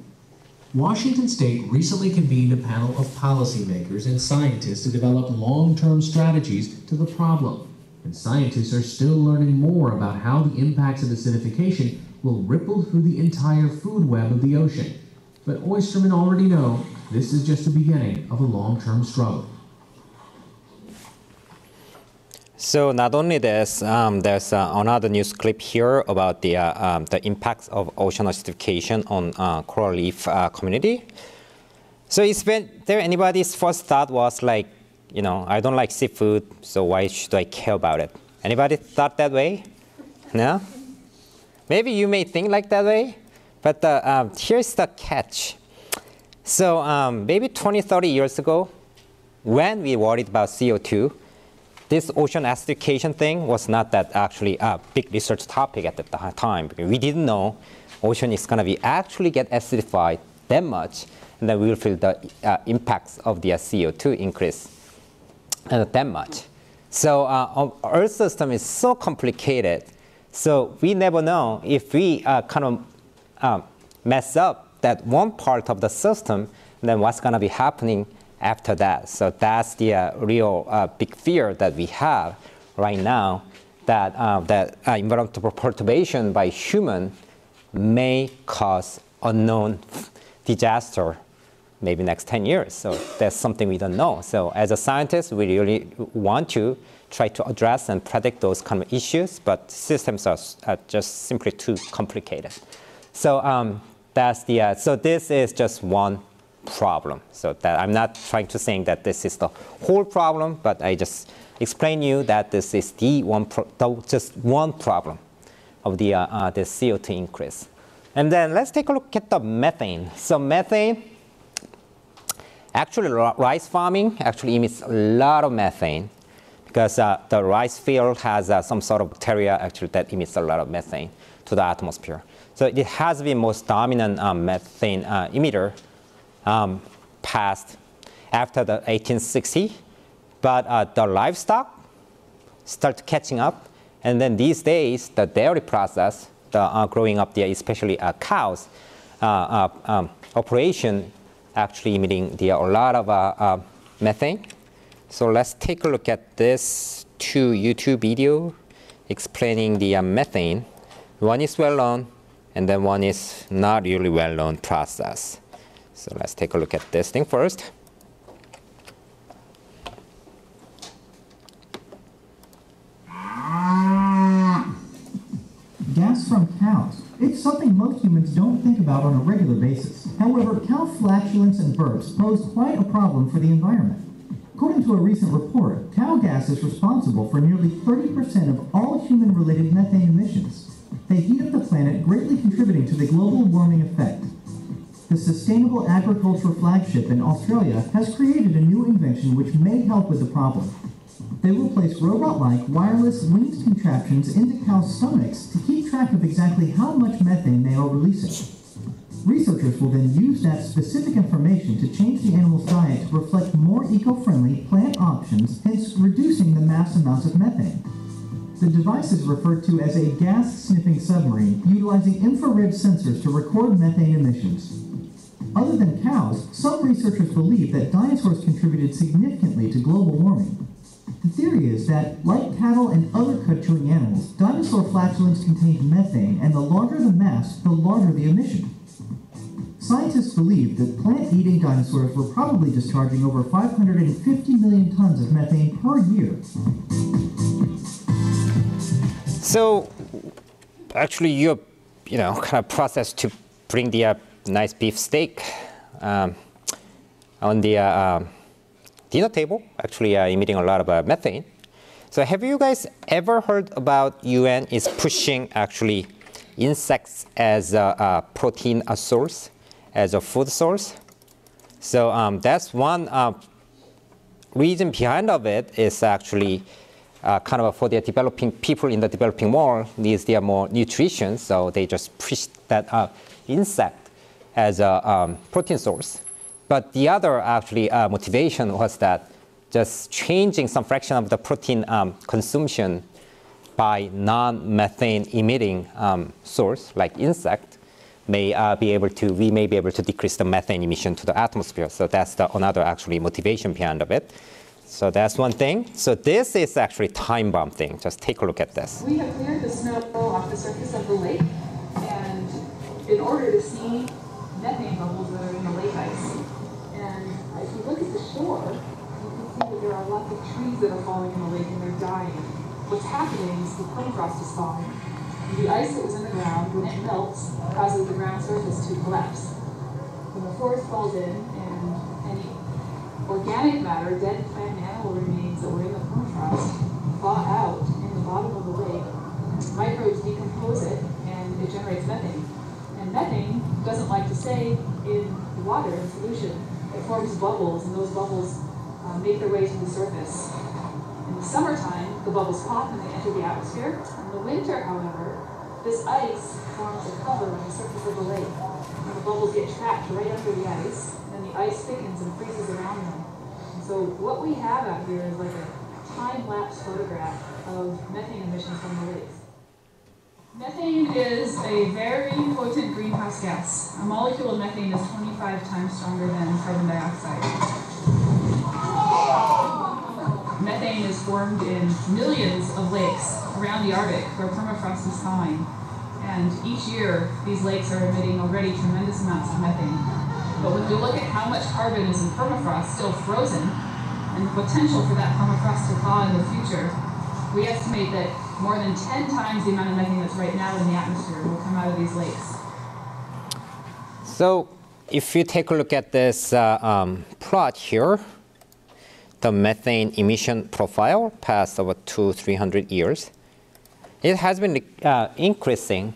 Washington State recently convened a panel of policymakers and scientists to develop long term strategies to the problem. and scientists are still learning more about how the impacts of acidification will ripple through the entire food web of the ocean. But oystermen already know this is just the beginning of a long-term struggle. So not only this, um, there's uh, another news clip here about the, uh, um, the impacts of ocean acidification on uh, coral reef uh, community. So is there anybody's first thought was like, you know, I don't like seafood, so why should I care about it? Anybody thought that way? No? Maybe you may think like that way, but uh, um, here's the catch. So um, maybe 20, 30 years ago, when we worried about CO2, this ocean acidification thing was not that actually a big research topic at the time. We didn't know ocean is going to be actually get acidified that much, and then we will feel the uh, impacts of the uh, CO2 increase uh, that much. So uh, Earth system is so complicated, so we never know if we uh, kind of uh, mess up that one part of the system, then what's going to be happening after that. So that's the uh, real uh, big fear that we have right now, that, uh, that uh, environmental perturbation by human may cause unknown disaster maybe next 10 years. So that's something we don't know. So as a scientist, we really want to try to address and predict those kind of issues, but systems are, are just simply too complicated. So um, that's the, uh, so this is just one problem. So that I'm not trying to saying that this is the whole problem, but I just explain you that this is the one, the, just one problem of the, uh, uh, the CO2 increase. And then let's take a look at the methane. So methane, actually rice farming actually emits a lot of methane because uh, the rice field has uh, some sort of bacteria actually that emits a lot of methane to the atmosphere. So it has been most dominant um, methane uh, emitter um, past after the 1860, but uh, the livestock start catching up, and then these days the dairy process, the uh, growing up there, especially uh, cows, uh, uh, um, operation actually emitting a lot of uh, methane. So let's take a look at this two YouTube video explaining the methane. One is well known, and then one is not really well known process. So let's take a look at this thing first. Gas from cows. It's something most humans don't think about on a regular basis. However, cow flatulence and burps pose quite a problem for the environment. According to a recent report, cow gas is responsible for nearly 30% of all human-related methane emissions. They heat up the planet, greatly contributing to the global warming effect. The Sustainable Agriculture Flagship in Australia has created a new invention which may help with the problem. They will place robot-like wireless winged contraptions into cows' stomachs to keep track of exactly how much methane they are releasing. Researchers will then use that specific information to change the animal's diet to reflect more eco-friendly plant options, hence reducing the mass amounts of methane. The device is referred to as a gas-sniffing submarine, utilizing infrared sensors to record methane emissions. Other than cows, some researchers believe that dinosaurs contributed significantly to global warming. The theory is that, like cattle and other cud-chewing animals, dinosaur flatulence contained methane, and the larger the mass, the larger the emission. Scientists believe that plant-eating dinosaurs were probably discharging over 550 million tons of methane per year. So, actually, you you know, kind of process to bring the uh, nice beef steak um, on the uh, um, dinner table, actually uh, emitting a lot of uh, methane. So have you guys ever heard about UN is pushing actually insects as a, protein a source, as a food source? So um, that's one uh, reason behind of it is actually uh, kind of for the developing people in the developing world needs their more nutrition, so they just push that uh, insect as a um, protein source. But the other actually uh, motivation was that just changing some fraction of the protein um, consumption by non-methane emitting um, source like insect may uh, be able to, we may be able to decrease the methane emission to the atmosphere. So that's the, another actually motivation behind of it. So that's one thing. So this is actually time bomb thing. Just take a look at this. We have cleared the snow off the surface of the lake, and in order to see methane bubbles that are in the lake ice. And if you look at the shore, you can see that there are lots of trees that are falling in the lake and they're dying. What's happening is the permafrost is thawing. The ice that was in the ground, when it melts, causes the ground surface to collapse. When the forest falls in and any organic matter, dead plant animal remains that were in the permafrost, thaw out in the bottom of the lake, microbes decompose it and it generates methane. And methane doesn't like to stay in water in solution. It forms bubbles, and those bubbles uh, make their way to the surface. In the summertime, the bubbles pop and they enter the atmosphere. In the winter, however, this ice forms a cover on the surface of the lake. And the bubbles get trapped right under the ice, and the ice thickens and freezes around them. So what we have out here is like a time-lapse photograph of methane emissions from the lakes. Methane is a very potent greenhouse gas. A molecule of methane is 25 times stronger than carbon dioxide. Methane is formed in millions of lakes around the Arctic where permafrost is thawing. And each year, these lakes are emitting already tremendous amounts of methane. But when you look at how much carbon is in permafrost still frozen, and the potential for that permafrost to thaw in the future, we estimate that more than 10 times the amount of methane that's right now in the atmosphere will come out of these lakes. So if you take a look at this uh, um, plot here, the methane emission profile past over two, 300 years, it has been uh, increasing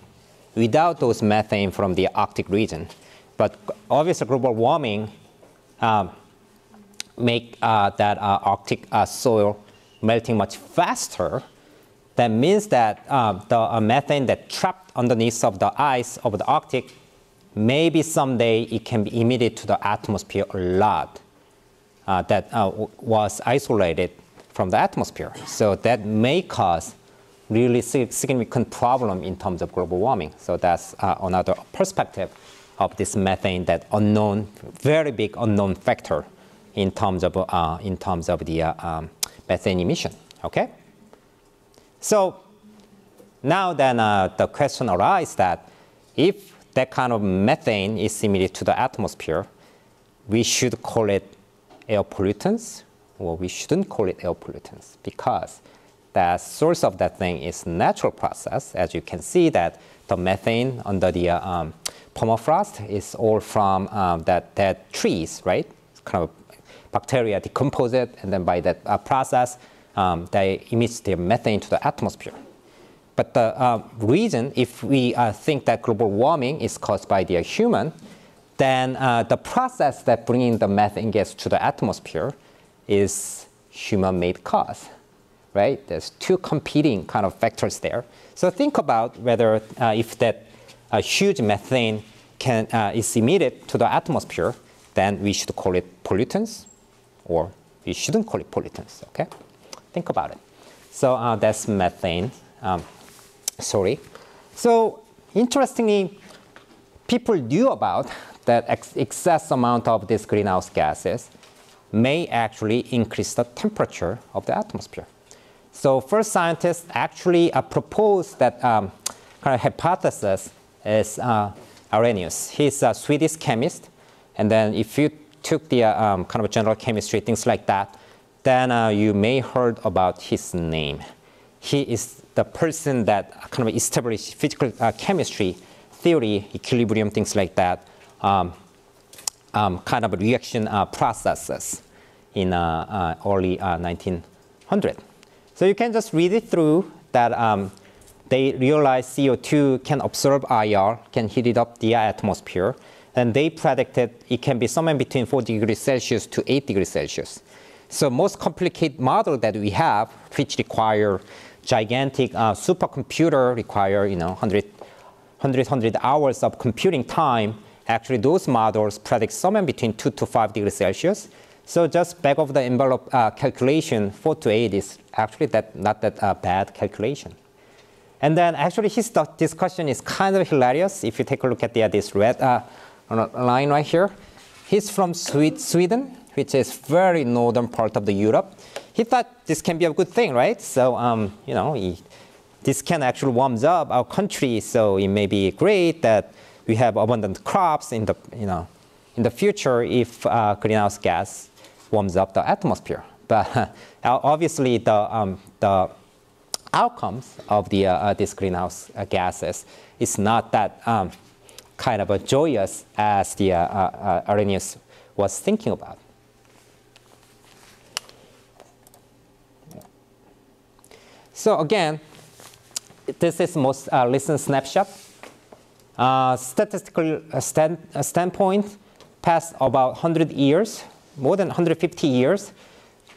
without those methane from the Arctic region. But obviously global warming um, make uh, that uh, Arctic uh, soil melting much faster that means that uh, the uh, methane that trapped underneath of the ice of the Arctic, maybe someday it can be emitted to the atmosphere a lot uh, that uh, was isolated from the atmosphere. So that may cause really significant problem in terms of global warming. So that's another perspective of this methane, that unknown, very big unknown factor in terms of, uh, in terms of the um, methane emission, okay? So now then uh, the question arises that if that kind of methane is emitted to the atmosphere, we should call it air pollutants or we shouldn't call it air pollutants because the source of that thing is natural process. As you can see that the methane under the uh, um, permafrost is all from um, that dead trees, right? Kind of bacteria decompose it and then by that uh, process um, they emit their methane to the atmosphere. But the uh, reason, if we uh, think that global warming is caused by the human, then uh, the process that bringing the methane gas to the atmosphere is human-made cause, right? There's two competing kind of factors there. So think about whether uh, if that uh, huge methane can, uh, is emitted to the atmosphere, then we should call it pollutants, or we shouldn't call it pollutants, okay? Think about it. So uh, that's methane. Um, sorry. So interestingly, people knew about that ex excess amount of these greenhouse gases may actually increase the temperature of the atmosphere. So first scientists actually uh, proposed that um, kind of hypothesis is uh, Arrhenius. He's a Swedish chemist. And then if you took the uh, um, kind of general chemistry, things like that, then uh, you may heard about his name. He is the person that kind of established physical uh, chemistry, theory, equilibrium, things like that, um, um, kind of reaction uh, processes in uh, early 1900. Uh, so you can just read it through that um, they realized CO2 can absorb IR, can heat it up the atmosphere, and they predicted it can be somewhere between 4 degrees Celsius to 8 degrees Celsius. So most complicated model that we have, which require gigantic uh, supercomputer, require you know 100, 100, 100 hours of computing time. Actually, those models predict somewhere between 2 to 5 degrees Celsius. So just back of the envelope uh, calculation, 4 to 8 is actually that, not that uh, bad calculation. And then actually his discussion is kind of hilarious if you take a look at the, uh, this red uh, line right here. He's from Sweden, which is very northern part of the Europe, he thought this can be a good thing, right? So, um, you know, he, this can actually warms up our country, so it may be great that we have abundant crops in the, you know, in the future if uh, greenhouse gas warms up the atmosphere. But obviously, the, um, the outcomes of the, uh, uh, these greenhouse uh, gases is not that um, kind of a joyous as the uh, Arrhenius was thinking about. So again, this is most uh, recent snapshot. Uh, statistical stand, standpoint, past about 100 years, more than 150 years,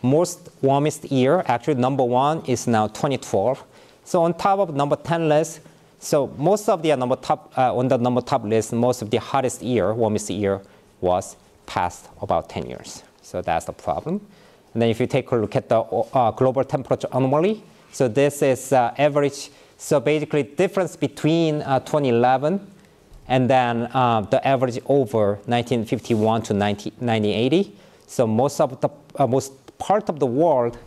most warmest year, actually number one is now 2012. So on top of number 10 list, so most of the number top, uh, on the number top list, most of the hottest year, warmest year was past about 10 years. So that's the problem. And then if you take a look at the uh, global temperature anomaly, so this is uh, average, so basically difference between uh, 2011 and then uh, the average over 1951 to 1980. So most of the, uh, most part of the world,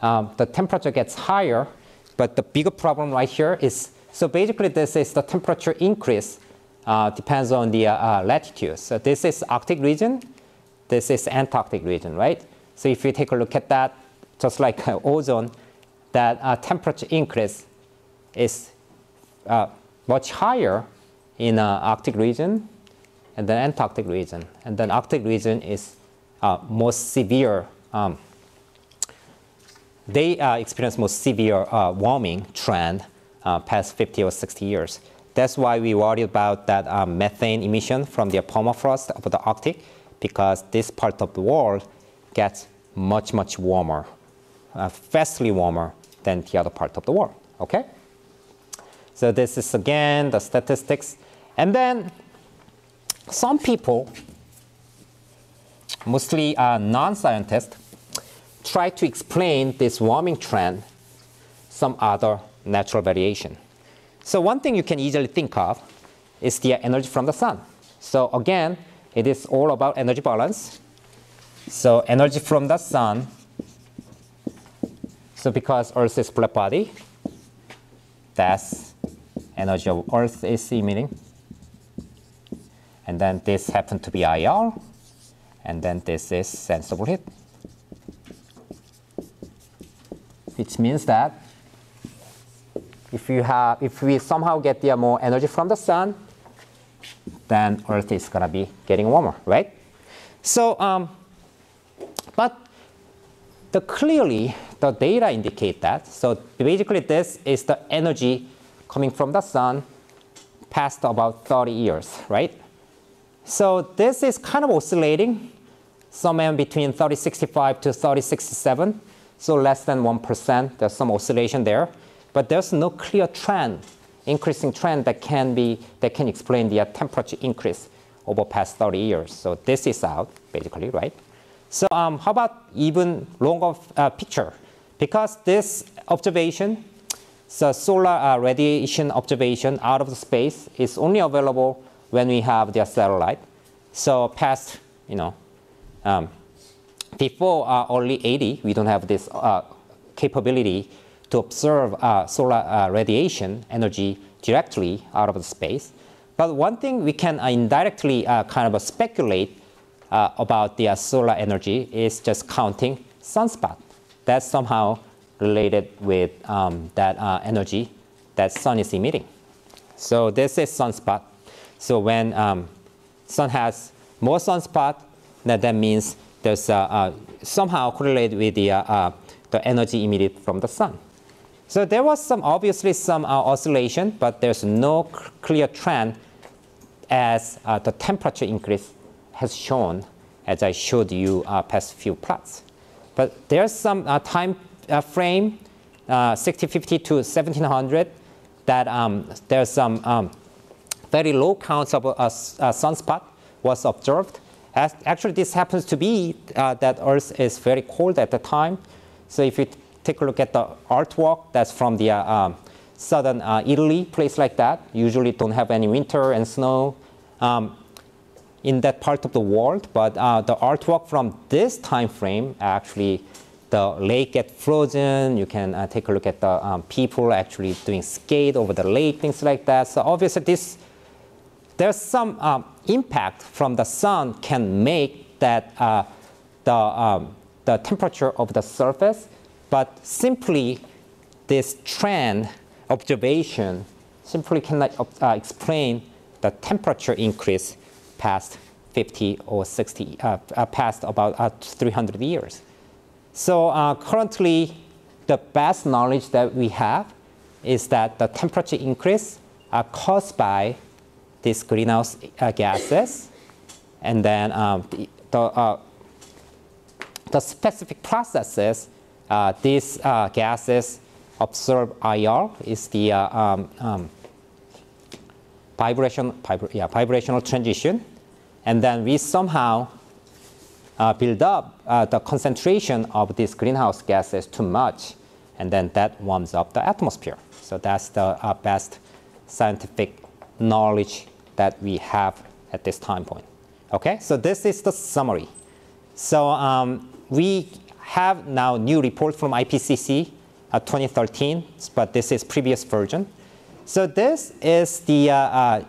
um, the temperature gets higher, but the bigger problem right here is, so basically this is the temperature increase uh, depends on the uh, uh latitude. So this is Arctic region, this is Antarctic region, right? So if you take a look at that, just like uh, ozone, that uh, temperature increase is much higher in Arctic region and then Antarctic region. And then Arctic region is most severe um, they uh, experience most severe uh, warming trend uh, past 50 or 60 years. That's why we worry about that um, methane emission from the permafrost of the Arctic, because this part of the world gets much, much warmer, uh, vastly warmer than the other part of the world, okay? So this is again the statistics. And then some people, mostly uh, non-scientists, try to explain this warming trend some other natural variation. So one thing you can easily think of is the energy from the sun. So again, it is all about energy balance. So energy from the sun. So because Earth is black body, that's energy of Earth is emitting. And then this happened to be IR, and then this is sensible heat. Which means that if, you have, if we somehow get the more energy from the sun, then Earth is going to be getting warmer, right? So, um, but the clearly the data indicate that. So basically, this is the energy coming from the sun past about 30 years, right? So this is kind of oscillating somewhere between 3065 to 3067 so less than 1%. There's some oscillation there. But there's no clear trend, increasing trend that can, be, that can explain the uh, temperature increase over past 30 years. So this is out, basically, right? So um, how about even longer uh, picture? Because this observation, so solar uh, radiation observation out of the space is only available when we have the satellite. So past, you know, um, before uh, early 80, we don't have this uh, capability to observe uh, solar uh, radiation energy directly out of the space. But one thing we can indirectly uh, kind of speculate uh, about the solar energy is just counting sunspot. That's somehow related with um, that energy that sun is emitting. So this is sunspot. So when um, sun has more sunspot, that, that means there's uh, uh, somehow correlated with the, uh, the energy emitted from the sun. So there was some obviously some oscillation, but there's no clear trend as the temperature increase has shown, as I showed you past few plots. But there's some time frame, 1650 to 1700, that um, there's some um, very low counts of a, a sunspot was observed. As, actually, this happens to be uh, that Earth is very cold at the time. So if you take a look at the artwork, that's from the uh, um, southern uh, Italy, place like that. Usually don't have any winter and snow. Um, in that part of the world, but uh, the artwork from this time frame actually the lake get frozen. You can uh, take a look at the um, people actually doing skate over the lake, things like that. So obviously this, there's some um, impact from the sun can make that uh, the, um, the temperature of the surface, but simply this trend observation simply cannot uh, explain the temperature increase past 50 or 60, uh, uh, past about uh, 300 years. So uh, currently, the best knowledge that we have is that the temperature increase are caused by these greenhouse uh, gases, and then um, the, the, uh, the, specific processes uh, these gases absorb IR is the um, um, vibration, vibra yeah, vibrational transition, and then we somehow uh, build up uh, the concentration of these greenhouse gases too much, and then that warms up the atmosphere. So that's the uh, best scientific knowledge that we have at this time point. Okay, so this is the summary. So um, we have now new report from IPCC uh, 2013, but this is previous version. So this is the uh, uh,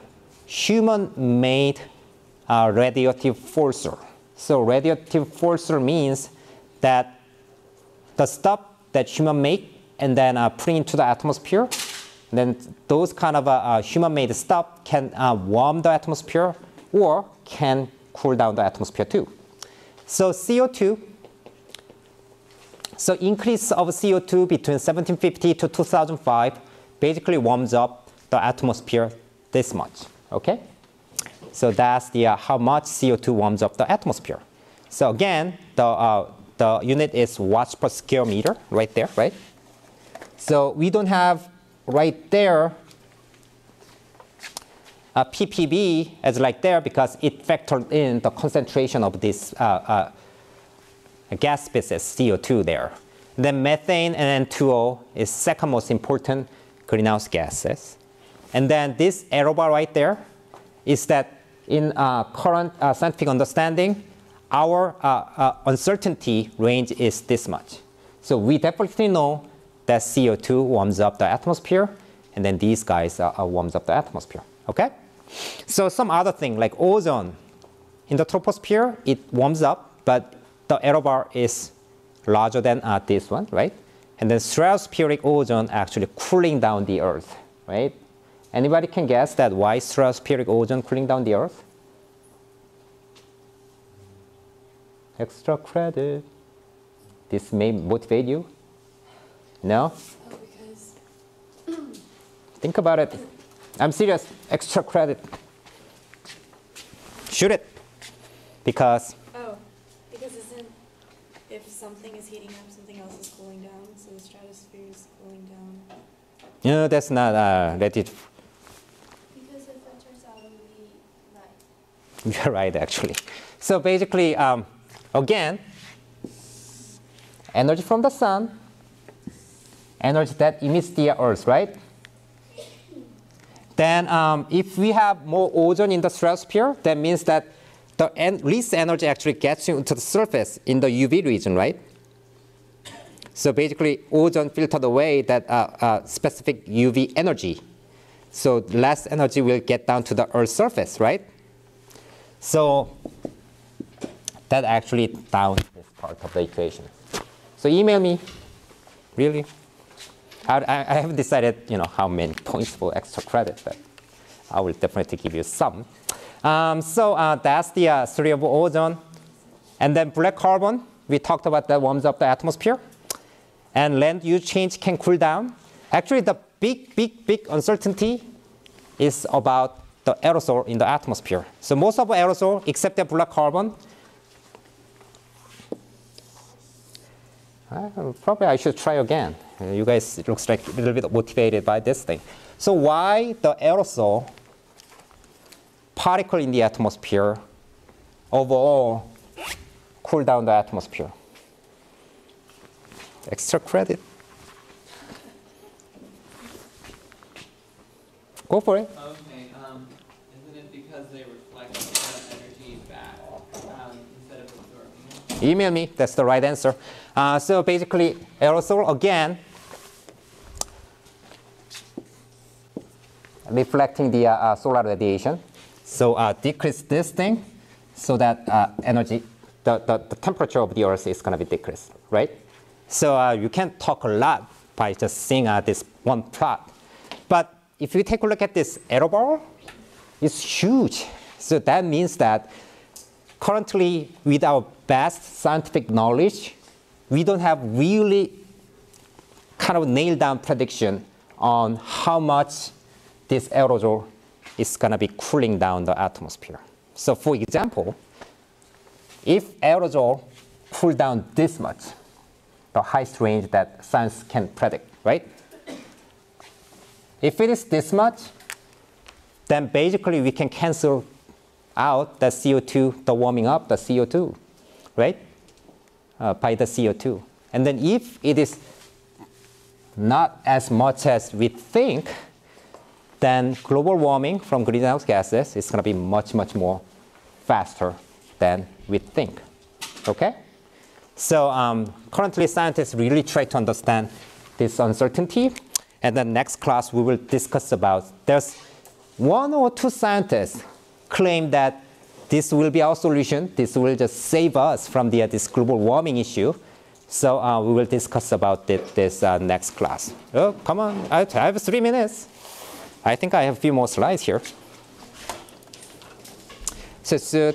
human-made uh, radiative forcer. So radiative forcer means that the stuff that human make and then uh, put into the atmosphere, then those kind of uh, uh, human-made stuff can uh, warm the atmosphere or can cool down the atmosphere too. So CO2, so increase of CO2 between 1750 to 2005 basically warms up the atmosphere this much, okay? So that's the, uh, how much CO2 warms up the atmosphere. So again, the, uh, the unit is watts per square meter right there, right? So we don't have right there a ppb is like there because it factored in the concentration of this uh, uh, gas species, CO2 there. Then methane and N2O is second most important greenhouse gases. And then this error bar right there is that in uh, current uh, scientific understanding, our uh, uh, uncertainty range is this much. So we definitely know that CO2 warms up the atmosphere, and then these guys uh, warms up the atmosphere. Okay? So some other thing like ozone in the troposphere, it warms up, but the error bar is larger than uh, this one, right? And then stratospheric ozone actually cooling down the Earth, right? Anybody can guess that why stratospheric ozone cooling down the Earth? Extra credit. This may motivate you. No? Oh, Think about it. I'm serious. Extra credit. Shoot it. Because oh, because isn't if something is heating up, something else is cooling down, so the stratosphere is cooling down. no, that's not uh, let it. Because it filters out the light. You're right, actually. So basically, um, again, energy from the sun, energy that emits the Earth, right? Then um, if we have more ozone in the stratosphere, that means that the en least energy actually gets into the surface in the UV region, right? So basically, ozone filtered away that uh, uh, specific UV energy. So less energy will get down to the Earth's surface, right? So that actually down this part of the equation. So email me, really. I, haven't decided, you know, how many points for extra credit, but I will definitely give you some. Um, so uh, that's the uh, of ozone. And then black carbon, we talked about that warms up the atmosphere. And land use change can cool down. Actually, the big, big, big uncertainty is about the aerosol in the atmosphere. So most of the aerosol, except the black carbon, uh, probably I should try again. Uh, you guys looks like a little bit motivated by this thing. So why the aerosol particle in the atmosphere overall cool down the atmosphere? Extra credit. Go for it. Okay, um, isn't it because they reflect the energy email me. That's the right answer. Uh, so basically, aerosol again reflecting the uh, uh, solar radiation. So uh, decrease this thing so that uh, energy, the, the, the, temperature of the Earth is going to be decreased, right? So you can talk a lot by just seeing this one plot. But if you take a look at this bar, it's huge. So that means that currently, with our best scientific knowledge, we don't have really kind of nailed down prediction on how much this aerosol is going to be cooling down the atmosphere. So for example, if aerosol cool down this much, the highest range that science can predict, right? If it is this much, then basically we can cancel out the CO2, the warming up, the CO2, right? Uh, by the CO2. And then if it is not as much as we think, then global warming from greenhouse gases is going to be much, much more faster than we think. Okay? So um, currently scientists really try to understand this uncertainty. And then next class we will discuss about, there's one or two scientists claim that this will be our solution. This will just save us from the, uh, this global warming issue. So uh, we will discuss about it this uh, next class. Oh, come on, I have three minutes. I think I have a few more slides here. So, so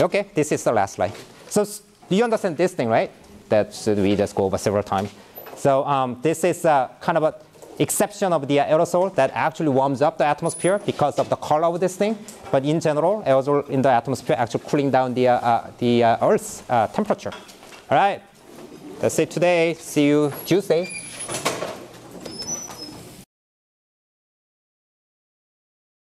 okay, this is the last slide. So you understand this thing, right? That we just go over several times. So um, this is a kind of an exception of the aerosol that actually warms up the atmosphere because of the color of this thing. But in general, aerosol in the atmosphere actually cooling down the, uh, the uh, Earth's uh, temperature. All right, that's it today. See you Tuesday.